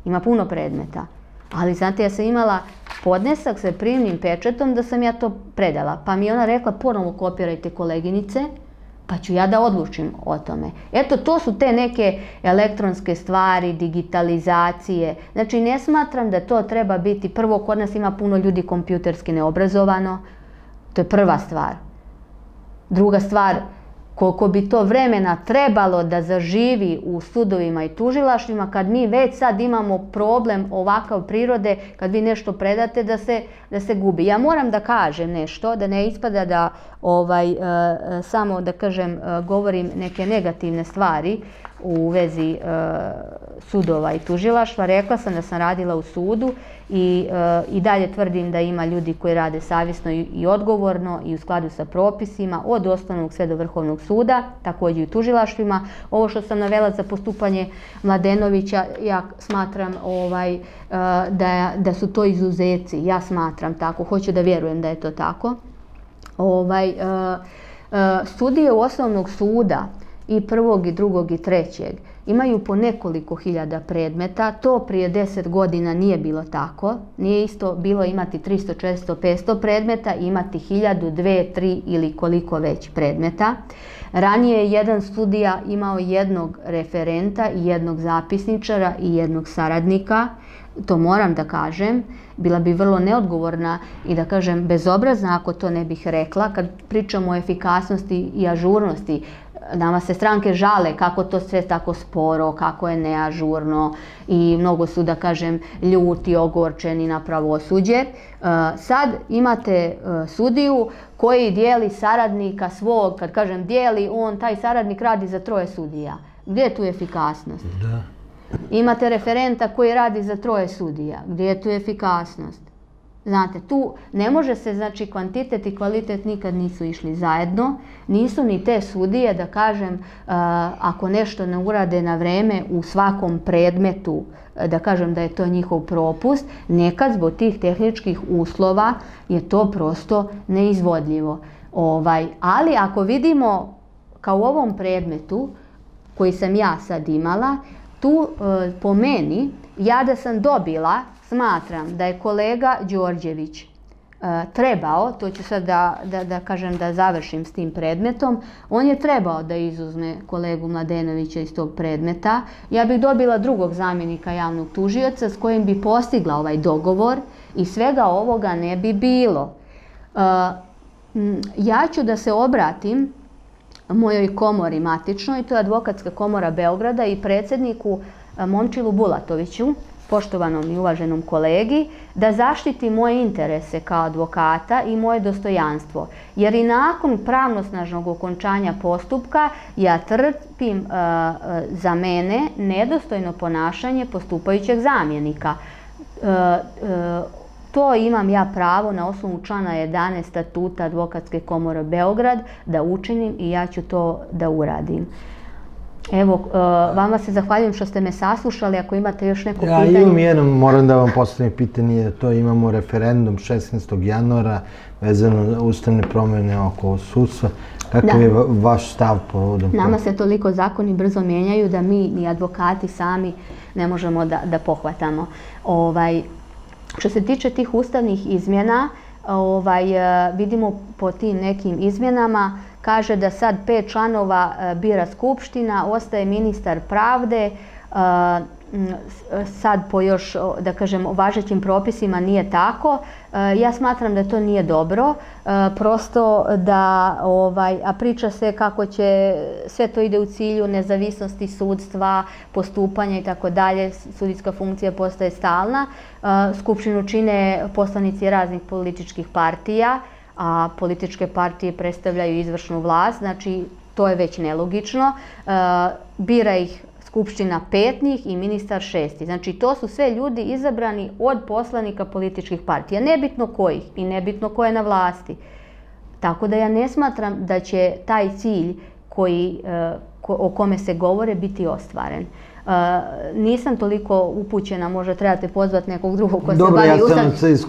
Ima puno predmeta. Ali znate, ja sam imala podnesak sa primnim pečetom da sam ja to predala. Pa mi je ona rekla, ponovo kopirajte koleginice, pa ću ja da odlučim o tome. Eto, to su te neke elektronske stvari, digitalizacije. Znači, ne smatram da to treba biti, prvo, kod nas ima puno ljudi kompjuterski neobrazovano, to je prva stvar. Druga stvar, koliko bi to vremena trebalo da zaživi u sudovima i tužilaštvima kad mi već sad imamo problem ovakav prirode, kad vi nešto predate da se, da se gubi. Ja moram da kažem nešto, da ne ispada da ovaj, e, e, samo da kažem e, govorim neke negativne stvari u vezi sudova i tužilaštva. Rekla sam da sam radila u sudu i, e, i dalje tvrdim da ima ljudi koji rade savjesno i, odgovorno i u skladu sa propisima od osnovnog sve do vrhovnog suda, također i u tužilaštvima. Ovo što sam navela za postupanje Mladenovića, ja smatram ovaj, e, da, da su to izuzeci. Ja smatram tako, hoću da vjerujem da je to tako. Ovaj, sudije osnovnog suda i prvog i drugog i trećeg imaju po nekoliko hiljada predmeta. To prije deset godina nije bilo tako. Nije isto bilo imati 300, 400, 500 predmeta, imati hiljadu, dve, tri ili koliko već predmeta. Ranije je jedan studija imao jednog referenta i jednog zapisničara i jednog saradnika. To moram da kažem. Bila bi vrlo neodgovorna i da kažem bezobrazna ako to ne bih rekla. Kad pričamo o efikasnosti i ažurnosti, nama se stranke žale kako to sve tako sporo, kako je neažurno i mnogo su, da kažem, ljuti, ogorčeni na pravosuđe. E, sad imate e, sudiju koji dijeli saradnika svog, kad kažem dijeli, on, taj saradnik radi za troje sudija. Gdje je tu efikasnost? Da. Imate referenta koji radi za troje sudija. Gdje je tu efikasnost? Znate, tu ne može se, znači kvantitet i kvalitet nikad nisu išli zajedno, nisu ni te sudije da kažem ako nešto ne urade na vreme u svakom predmetu, da kažem da je to njihov propust, nekad zbog tih tehničkih uslova je to prosto neizvodljivo. Ovaj, ali ako vidimo kao u ovom predmetu koji sam ja sad imala, tu e, po meni, ja da sam dobila smatram da je kolega Đorđević e, trebao, to ću sad da, da, kažem da završim s tim predmetom, on je trebao da izuzme kolegu Mladenovića iz tog predmeta. Ja bih dobila drugog zamjenika javnog tužioca s kojim bi postigla ovaj dogovor i svega ovoga ne bi bilo. E, ja ću da se obratim mojoj komori matičnoj, to je advokatska komora Beograda i predsjedniku e, Momčilu Bulatoviću, poštovanom i uvaženom kolegi da zaštiti moje interese kao advokata i moje dostojanstvo. Jer i nakon pravnosnažnog okončanja postupka ja trpim e, e, za mene nedostojno ponašanje postupajućeg zamjenika. E, to imam ja pravo na osnovu člana 11 statuta Advokatske komore Beograd da učinim i ja ću to da uradim. Evo, uh, vama se zahvaljujem što ste me saslušali, ako imate još neko pitanje. Ja imam jedno, moram da vam postavim pitanje, to imamo referendum 16. januara vezano za ustavne promjene oko sudstva. Kakav je vaš stav povodom? Nama se toliko zakoni brzo mijenjaju da mi ni advokati sami ne možemo da, da pohvatamo. Ovaj, što se tiče tih ustavnih izmjena, ovaj, uh, vidimo po tim nekim izmjenama kaže da sad pet članova e, bira skupština, ostaje ministar pravde, e, sad po još, da kažem, važećim propisima nije tako. E, ja smatram da to nije dobro, prosto da, ovaj, a priča se kako će, sve to ide u cilju nezavisnosti sudstva, postupanja i tako dalje, sudijska funkcija postaje stalna. Skupštinu čine poslanici raznih političkih partija, a političke partije predstavljaju izvršnu vlast, znači to je već nelogično. E, bira ih skupština pet njih i ministar šesti. Znači to su sve ljudi izabrani od poslanika političkih partija, nebitno kojih i nebitno ko je na vlasti. Tako da ja ne smatram da će taj cilj e, o kome se govore biti ostvaren nisam toliko upućena, možda trebate pozvati nekog drugog ko se bavi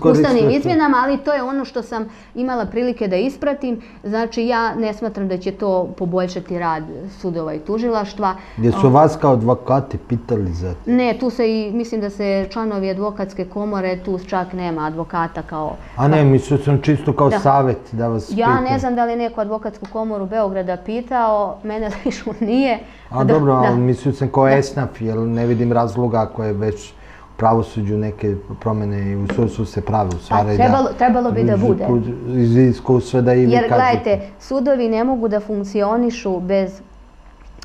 ustavnim izmjenama, ali to je ono što sam imala prilike da ispratim. Znači ja ne smatram da će to poboljšati rad sudova i tužilaštva. Gdje su vas kao advokati pitali za to? Ne, tu se i, mislim da se članovi advokatske komore, tu čak nema advokata kao... A ne, mislio sam čisto kao savjet da vas Ja ne znam da li neko advokatsku komoru Beograda pitao, mene <laughs> lično nije. A dobro, ali mislio sam kao esnaf, jer ne vidim razloga ako je već u pravosuđu neke promjene i u sudstvu se prave u stvari. Trebalo, trebalo bi da bude. Iz iskustva da i Jer gledajte, sudovi ne mogu da funkcionišu bez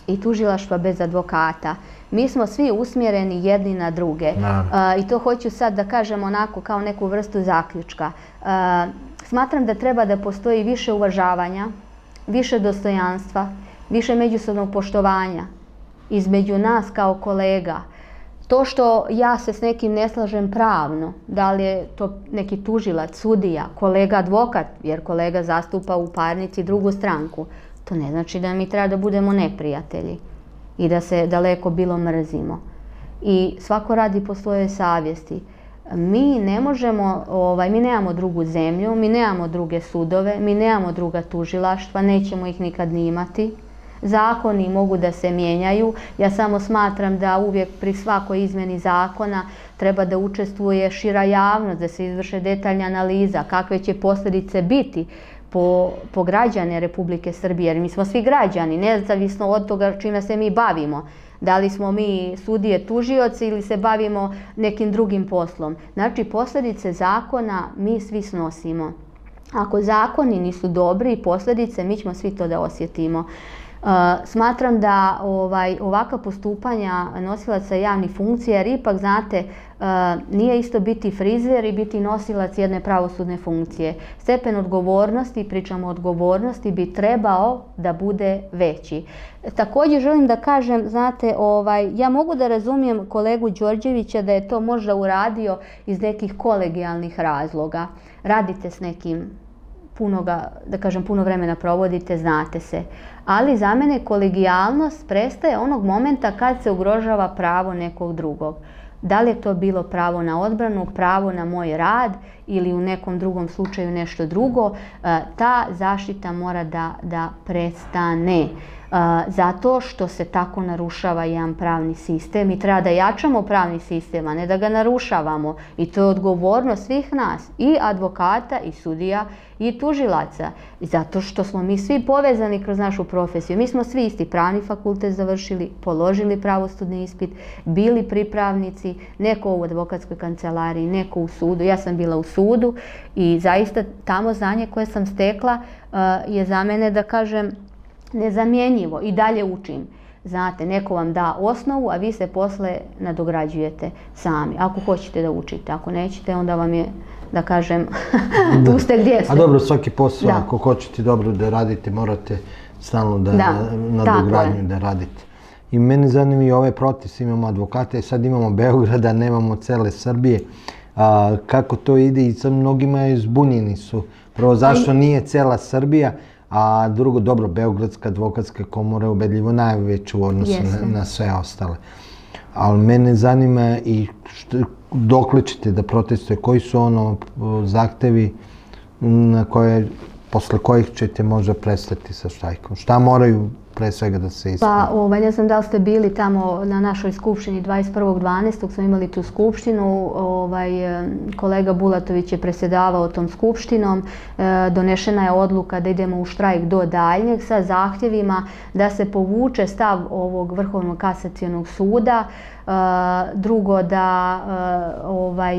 i tužilaštva bez advokata. Mi smo svi usmjereni jedni na druge. I to hoću sad da kažem onako kao neku vrstu zaključka. smatram da treba da postoji više uvažavanja, više dostojanstva, više međusobnog poštovanja između nas kao kolega. To što ja se s nekim ne slažem pravno, da li je to neki tužilac, sudija, kolega advokat, jer kolega zastupa u parnici drugu stranku, to ne znači da mi treba da budemo neprijatelji i da se daleko bilo mrzimo. I svako radi po svojoj savjesti. Mi ne možemo, ovaj, mi nemamo drugu zemlju, mi nemamo druge sudove, mi nemamo druga tužilaštva, nećemo ih nikad ni imati. Zakoni mogu da se mijenjaju. Ja samo smatram da uvijek pri svakoj izmjeni zakona treba da učestvuje šira javnost, da se izvrše detaljna analiza, kakve će posljedice biti po, po građane Republike Srbije, jer mi smo svi građani, nezavisno od toga čime se mi bavimo. Da li smo mi sudije tužioci ili se bavimo nekim drugim poslom. Znači posljedice zakona mi svi snosimo. Ako zakoni nisu dobri i posljedice, mi ćemo svi to da osjetimo. Smatram da ovaj, ovakva postupanja nosilaca javnih funkcija, jer ipak, znate, nije isto biti frizer i biti nosilac jedne pravosudne funkcije. Stepen odgovornosti, pričamo o odgovornosti, bi trebao da bude veći. Također želim da kažem, znate, ovaj, ja mogu da razumijem kolegu Đorđevića da je to možda uradio iz nekih kolegijalnih razloga. Radite s nekim puno da kažem, puno vremena provodite, znate se. Ali za mene kolegijalnost prestaje onog momenta kad se ugrožava pravo nekog drugog. Da li je to bilo pravo na odbranu, pravo na moj rad ili u nekom drugom slučaju nešto drugo, e, ta zaštita mora da, da prestane zato što se tako narušava jedan pravni sistem i treba da jačamo pravni sistem, a ne da ga narušavamo. I to je odgovornost svih nas, i advokata, i sudija, i tužilaca. Zato što smo mi svi povezani kroz našu profesiju. Mi smo svi isti pravni fakultet završili, položili pravosudni ispit, bili pripravnici, neko u advokatskoj kancelariji, neko u sudu. Ja sam bila u sudu i zaista tamo znanje koje sam stekla je za mene da kažem nezamjenjivo i dalje učim. Znate, neko vam da osnovu, a vi se posle nadograđujete sami. Ako hoćete da učite, ako nećete, onda vam je, da kažem, <laughs> tu ste gdje ste. A dobro, svaki posao, ako hoćete dobro da radite, morate stalno da, da. nadogradnju da radite. I meni zanima i ovaj protis, imamo advokate, sad imamo Beograda, nemamo cele Srbije. kako to ide i sa mnogima je zbunjeni su. Prvo, zašto nije cela Srbija, a drugo, dobro, Beogradska advokatska komora je ubedljivo najveća u odnosu na, sve ostale. Ali mene zanima i dokle ćete da protestuje, koji su ono zahtevi na koje, posle kojih ćete možda prestati sa štajkom? Šta moraju pre svega da se ispuni? Pa, ovaj, ne znam da li ste bili tamo na našoj skupštini 21.12. smo imali tu skupštinu, ovaj, kolega Bulatović je presjedavao tom skupštinom, e, donešena je odluka da idemo u štrajk do daljnjeg sa zahtjevima da se povuče stav ovog Vrhovnog kasacijonog suda, e, drugo da e, ovaj,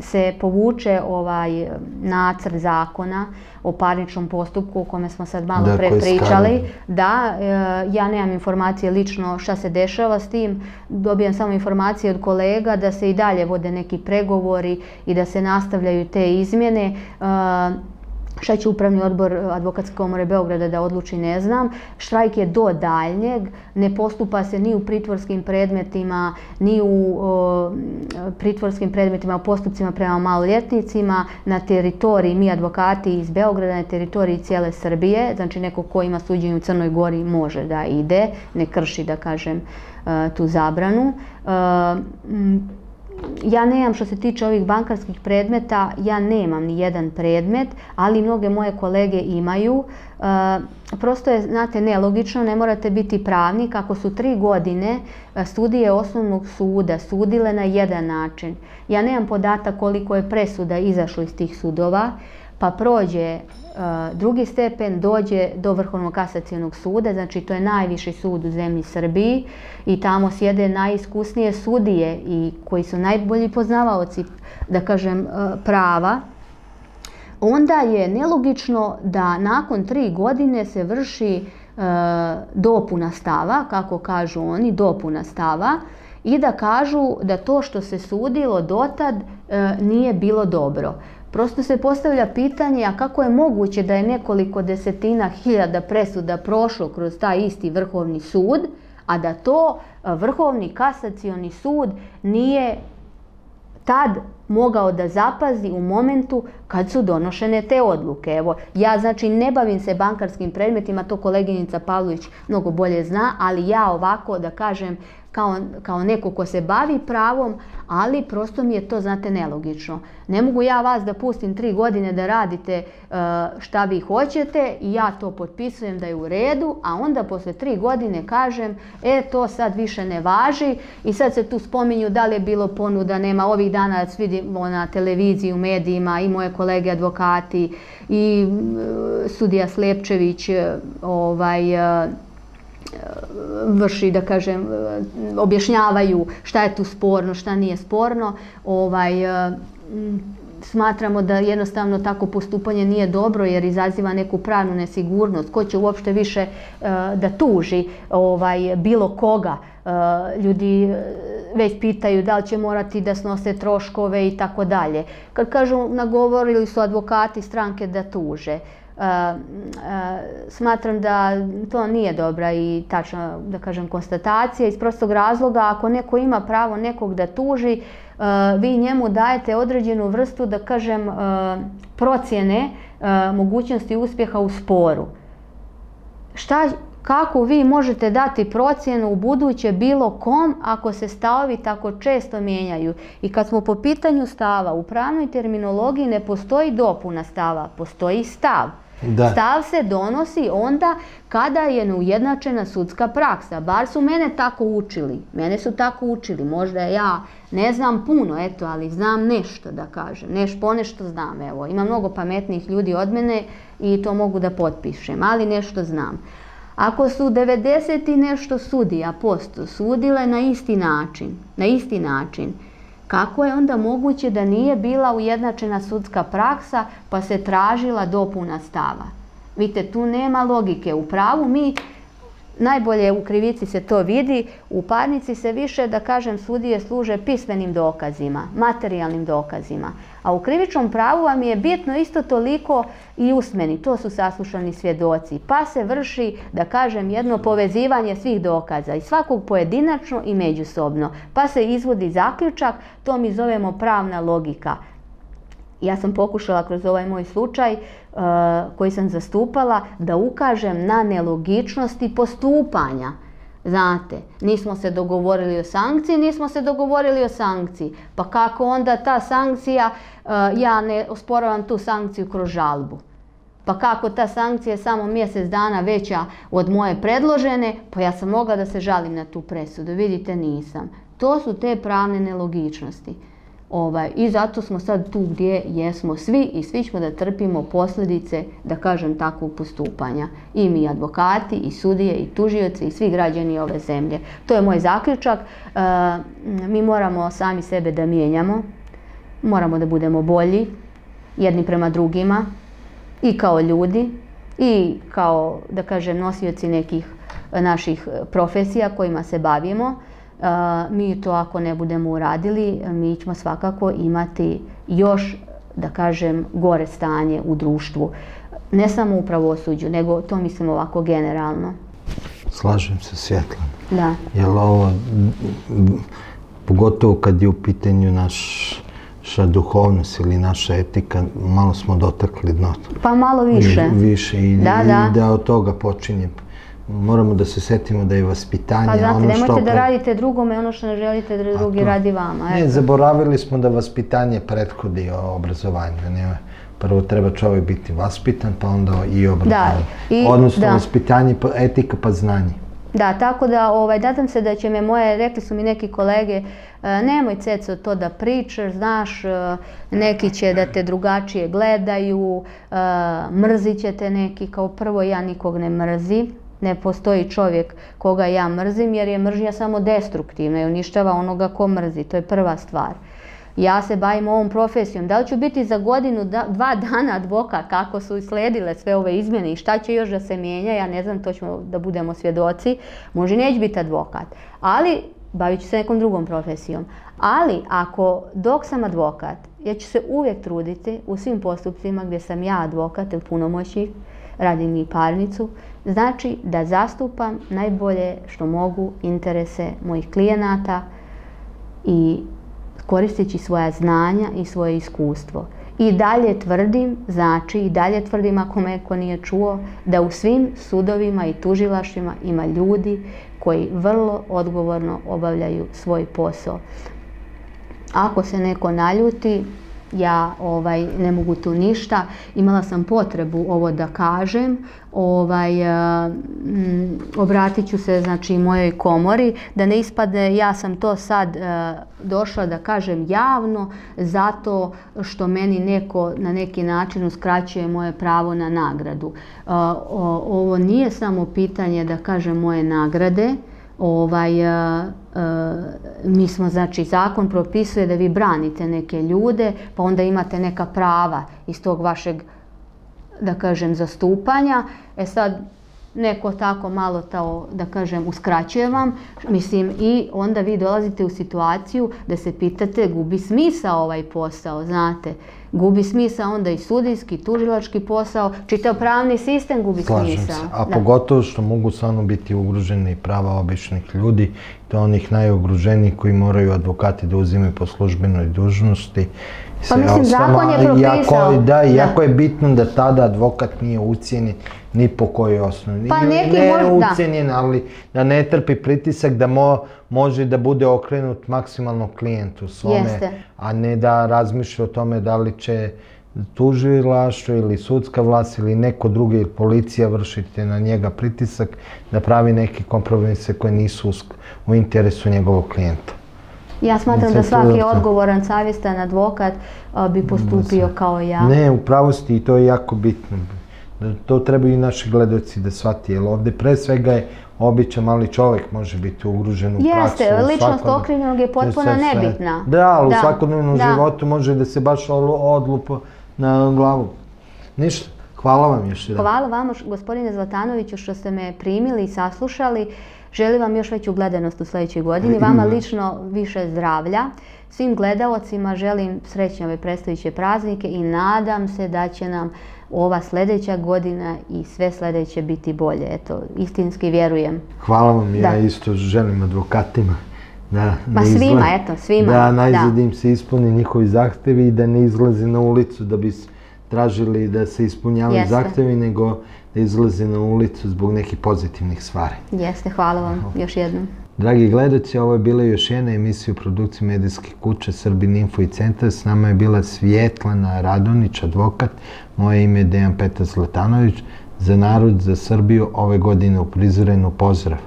se povuče ovaj nacrt zakona o parničnom postupku o kome smo sad malo pre pričali. Da, e, ja nemam informacije lično šta se dešava s tim, dobijam samo informacije od kolega da se i dalje vode neki pregovori i da se nastavljaju te izmjene. E, Šta će upravni odbor advokatske komore Beograda da odluči ne znam. Štrajk je do daljnjeg, ne postupa se ni u pritvorskim predmetima, ni u pritvorskim predmetima, u postupcima prema maloljetnicima, na teritoriji, mi advokati iz Beograda, na teritoriji cijele Srbije, znači neko ko ima suđenje u Crnoj Gori može da ide, ne krši da kažem e, tu zabranu. Ja nemam što se tiče ovih bankarskih predmeta, ja nemam ni jedan predmet, ali mnoge moje kolege imaju. E, prosto je, znate, nelogično, ne morate biti pravnik. Ako su tri godine e, studije osnovnog suda sudile na jedan način, ja nemam podatak koliko je presuda izašlo iz tih sudova, pa prođe drugi stepen dođe do Vrhovnog kasacijonog suda, znači to je najviši sud u zemlji Srbiji i tamo sjede najiskusnije sudije i koji su najbolji poznavaoci, da kažem, prava, onda je nelogično da nakon tri godine se vrši dopuna stava, kako kažu oni, dopuna stava, i da kažu da to što se sudilo dotad nije bilo dobro. Prosto se postavlja pitanje, a kako je moguće da je nekoliko desetina hiljada presuda prošlo kroz taj isti vrhovni sud, a da to vrhovni kasacioni sud nije tad mogao da zapazi u momentu kad su donošene te odluke. Evo, ja znači ne bavim se bankarskim predmetima, to koleginica Pavlović mnogo bolje zna, ali ja ovako da kažem kao, kao neko ko se bavi pravom, ali prosto mi je to, znate, nelogično. Ne mogu ja vas da pustim tri godine da radite e, šta vi hoćete i ja to potpisujem da je u redu, a onda posle tri godine kažem, e, to sad više ne važi i sad se tu spominju da li je bilo ponuda, nema ovih dana vidimo na televiziji, u medijima i moje kolege advokati i e, sudija Slepčević, e, ovaj, vrši, da kažem, objašnjavaju šta je tu sporno, šta nije sporno, ovaj, e, smatramo da jednostavno tako postupanje nije dobro jer izaziva neku pravnu nesigurnost. Ko će uopšte više e, da tuži ovaj, bilo koga? E, ljudi već pitaju da li će morati da snose troškove i tako dalje. Kad kažu, nagovorili su advokati stranke da tuže. Smatram da to nije dobra i tačna, da kažem, konstatacija iz prostog razloga. Ako neko ima pravo nekog da tuži, vi njemu dajete određenu vrstu, da kažem, procjene mogućnosti uspjeha u sporu. Šta, kako vi možete dati procjenu u buduće bilo kom ako se stavovi tako često mijenjaju. I kad smo po pitanju stava, u pravnoj terminologiji ne postoji dopuna stava, postoji stav. Da. Stav se donosi onda kada je neujednačena sudska praksa. Bar su mene tako učili. Mene su tako učili. Možda ja ne znam puno, eto, ali znam nešto da kažem. Neš, ponešto znam, evo. Ima mnogo pametnih ljudi od mene i to mogu da potpišem, ali nešto znam. Ako su 90 i nešto sudija posto sudile na isti način, na isti način, kako je onda moguće da nije bila ujednačena sudska praksa pa se tražila dopuna stava? Vidite, tu nema logike. U pravu mi najbolje u krivici se to vidi, u parnici se više, da kažem, sudije služe pismenim dokazima, materijalnim dokazima. A u krivičnom pravu vam je bitno isto toliko i usmeni, to su saslušani svjedoci. Pa se vrši, da kažem, jedno povezivanje svih dokaza i svakog pojedinačno i međusobno. Pa se izvodi zaključak, to mi zovemo pravna logika. Ja sam pokušala kroz ovaj moj slučaj uh, koji sam zastupala da ukažem na nelogičnosti postupanja. Znate, nismo se dogovorili o sankciji, nismo se dogovorili o sankciji. Pa kako onda ta sankcija, uh, ja ne osporavam tu sankciju kroz žalbu. Pa kako ta sankcija je samo mjesec dana veća od moje predložene, pa ja sam mogla da se žalim na tu presudu. Vidite, nisam. To su te pravne nelogičnosti. Ovaj, I zato smo sad tu gdje jesmo svi i svi ćemo da trpimo posljedice, da kažem, takvog postupanja. I mi advokati, i sudije, i tužioci, i svi građani ove zemlje. To je moj zaključak. E, mi moramo sami sebe da mijenjamo. Moramo da budemo bolji jedni prema drugima i kao ljudi i kao, da kažem, nosioci nekih naših profesija kojima se bavimo mi to ako ne budemo uradili, mi ćemo svakako imati još da kažem, gore stanje u društvu. Ne samo u pravosuđu, nego to mislim ovako generalno. Slažem se svjetlo. Da. Jer ovo, pogotovo kad je u pitanju naša duhovnost ili naša etika, malo smo dotakli dno. Pa malo više. Više i da od toga počinje moramo da se setimo da je vaspitanje pa, znate, ono nemojte da radite drugome ono što ne želite da drugi radi vama. Ne, zaboravili smo da vaspitanje prethodi obrazovanju. prvo treba čovjek biti vaspitan, pa onda i obrazovanje. Odnosno vaspitanje, pa etika pa znanje. Da, tako da ovaj, se da će me moje, rekli su mi neki kolege, e, nemoj Ceco to da pričaš, znaš, e, neki će da te drugačije gledaju, e, mrzit će te neki, kao prvo ja nikog ne mrzi, ne postoji čovjek koga ja mrzim jer je mržnja samo destruktivna i uništava onoga ko mrzi. To je prva stvar. Ja se bavim ovom profesijom. Da li ću biti za godinu, dva dana advokat kako su slijedile sve ove izmjene i šta će još da se mijenja, ja ne znam, to ćemo da budemo svjedoci. Može neće biti advokat. Ali bavit ću se nekom drugom profesijom. Ali ako dok sam advokat, ja ću se uvijek truditi u svim postupcima gdje sam ja advokat ili punomoćnik, radim i parnicu, znači da zastupam najbolje što mogu interese mojih klijenata i koristeći svoja znanja i svoje iskustvo. I dalje tvrdim, znači i dalje tvrdim ako me ko nije čuo, da u svim sudovima i tužilaštvima ima ljudi koji vrlo odgovorno obavljaju svoj posao. Ako se neko naljuti, ja ovaj, ne mogu tu ništa. Imala sam potrebu ovo da kažem. Ovaj, eh, obratit ću se znači mojoj komori da ne ispadne ja sam to sad eh, došla da kažem javno zato što meni neko na neki način uskraćuje moje pravo na nagradu. Eh, ovo nije samo pitanje da kažem moje nagrade, ovaj, mi smo, znači, zakon propisuje da vi branite neke ljude, pa onda imate neka prava iz tog vašeg, da kažem, zastupanja. E sad, neko tako malo to, da kažem, uskraćuje vam, mislim, i onda vi dolazite u situaciju da se pitate, gubi smisa ovaj posao, znate. Gubi smisa onda i sudijski, tužilački posao, čitav pravni sistem gubi smisa. A pogotovo što mogu stvarno biti ugroženi prava običnih ljudi, to onih najugroženijih koji moraju advokati da uzimaju po službenoj dužnosti. Pa mislim, zakon je propisao. Da, jako je bitno da tada advokat nije ucijenjen ni po kojoj osnovi. Pa neki ne ucijenjen, ali da ne trpi pritisak da može da bude okrenut maksimalno klijentu svome, a ne da razmišlja o tome da li će tužilaštvo ili sudska vlast ili neko drugi ili policija vršiti na njega pritisak da pravi neke kompromise koje nisu u interesu njegovog klijenta. Ja smatram da svaki odgovoran, savjestan advokat bi postupio kao ja. Ne, u pravosti i to je jako bitno. To trebaju i naši gledoci da shvati, jer ovdje pre svega je običan mali čovjek može biti ugružen u praksu. Jeste, ličnost okrivljenog je potpuno nebitna. Da, ali u svakodnevnom životu može da se baš odlupa na glavu. Ništa. Hvala vam još jedan. Hvala vam, gospodine Zlatanoviću, što ste me primili i saslušali. Želim vam još veću gledanost u sljedećoj godini. Vama lično više zdravlja. Svim gledaocima želim srećne ove predstojiće praznike i nadam se da će nam ova sljedeća godina i sve sljedeće biti bolje. Eto, istinski vjerujem. Hvala vam, ja isto želim advokatima da Ma svima, eto, svima. Da najzad im se ispuni njihovi zahtjevi i da ne izlazi na ulicu da bi tražili da se ispunjavaju zahtjevi, nego da izlazi na ulicu zbog nekih pozitivnih stvari. Jeste, hvala vam još jednom. Dragi gledaci, ovo je bila još jedna emisija u produkciji medijskih kuće Srbin Info i Centar. S nama je bila Svjetlana Radonić, advokat. Moje ime je Dejan Petar Zlatanović. Za narod, za Srbiju, ove godine u prizorenu pozdrav.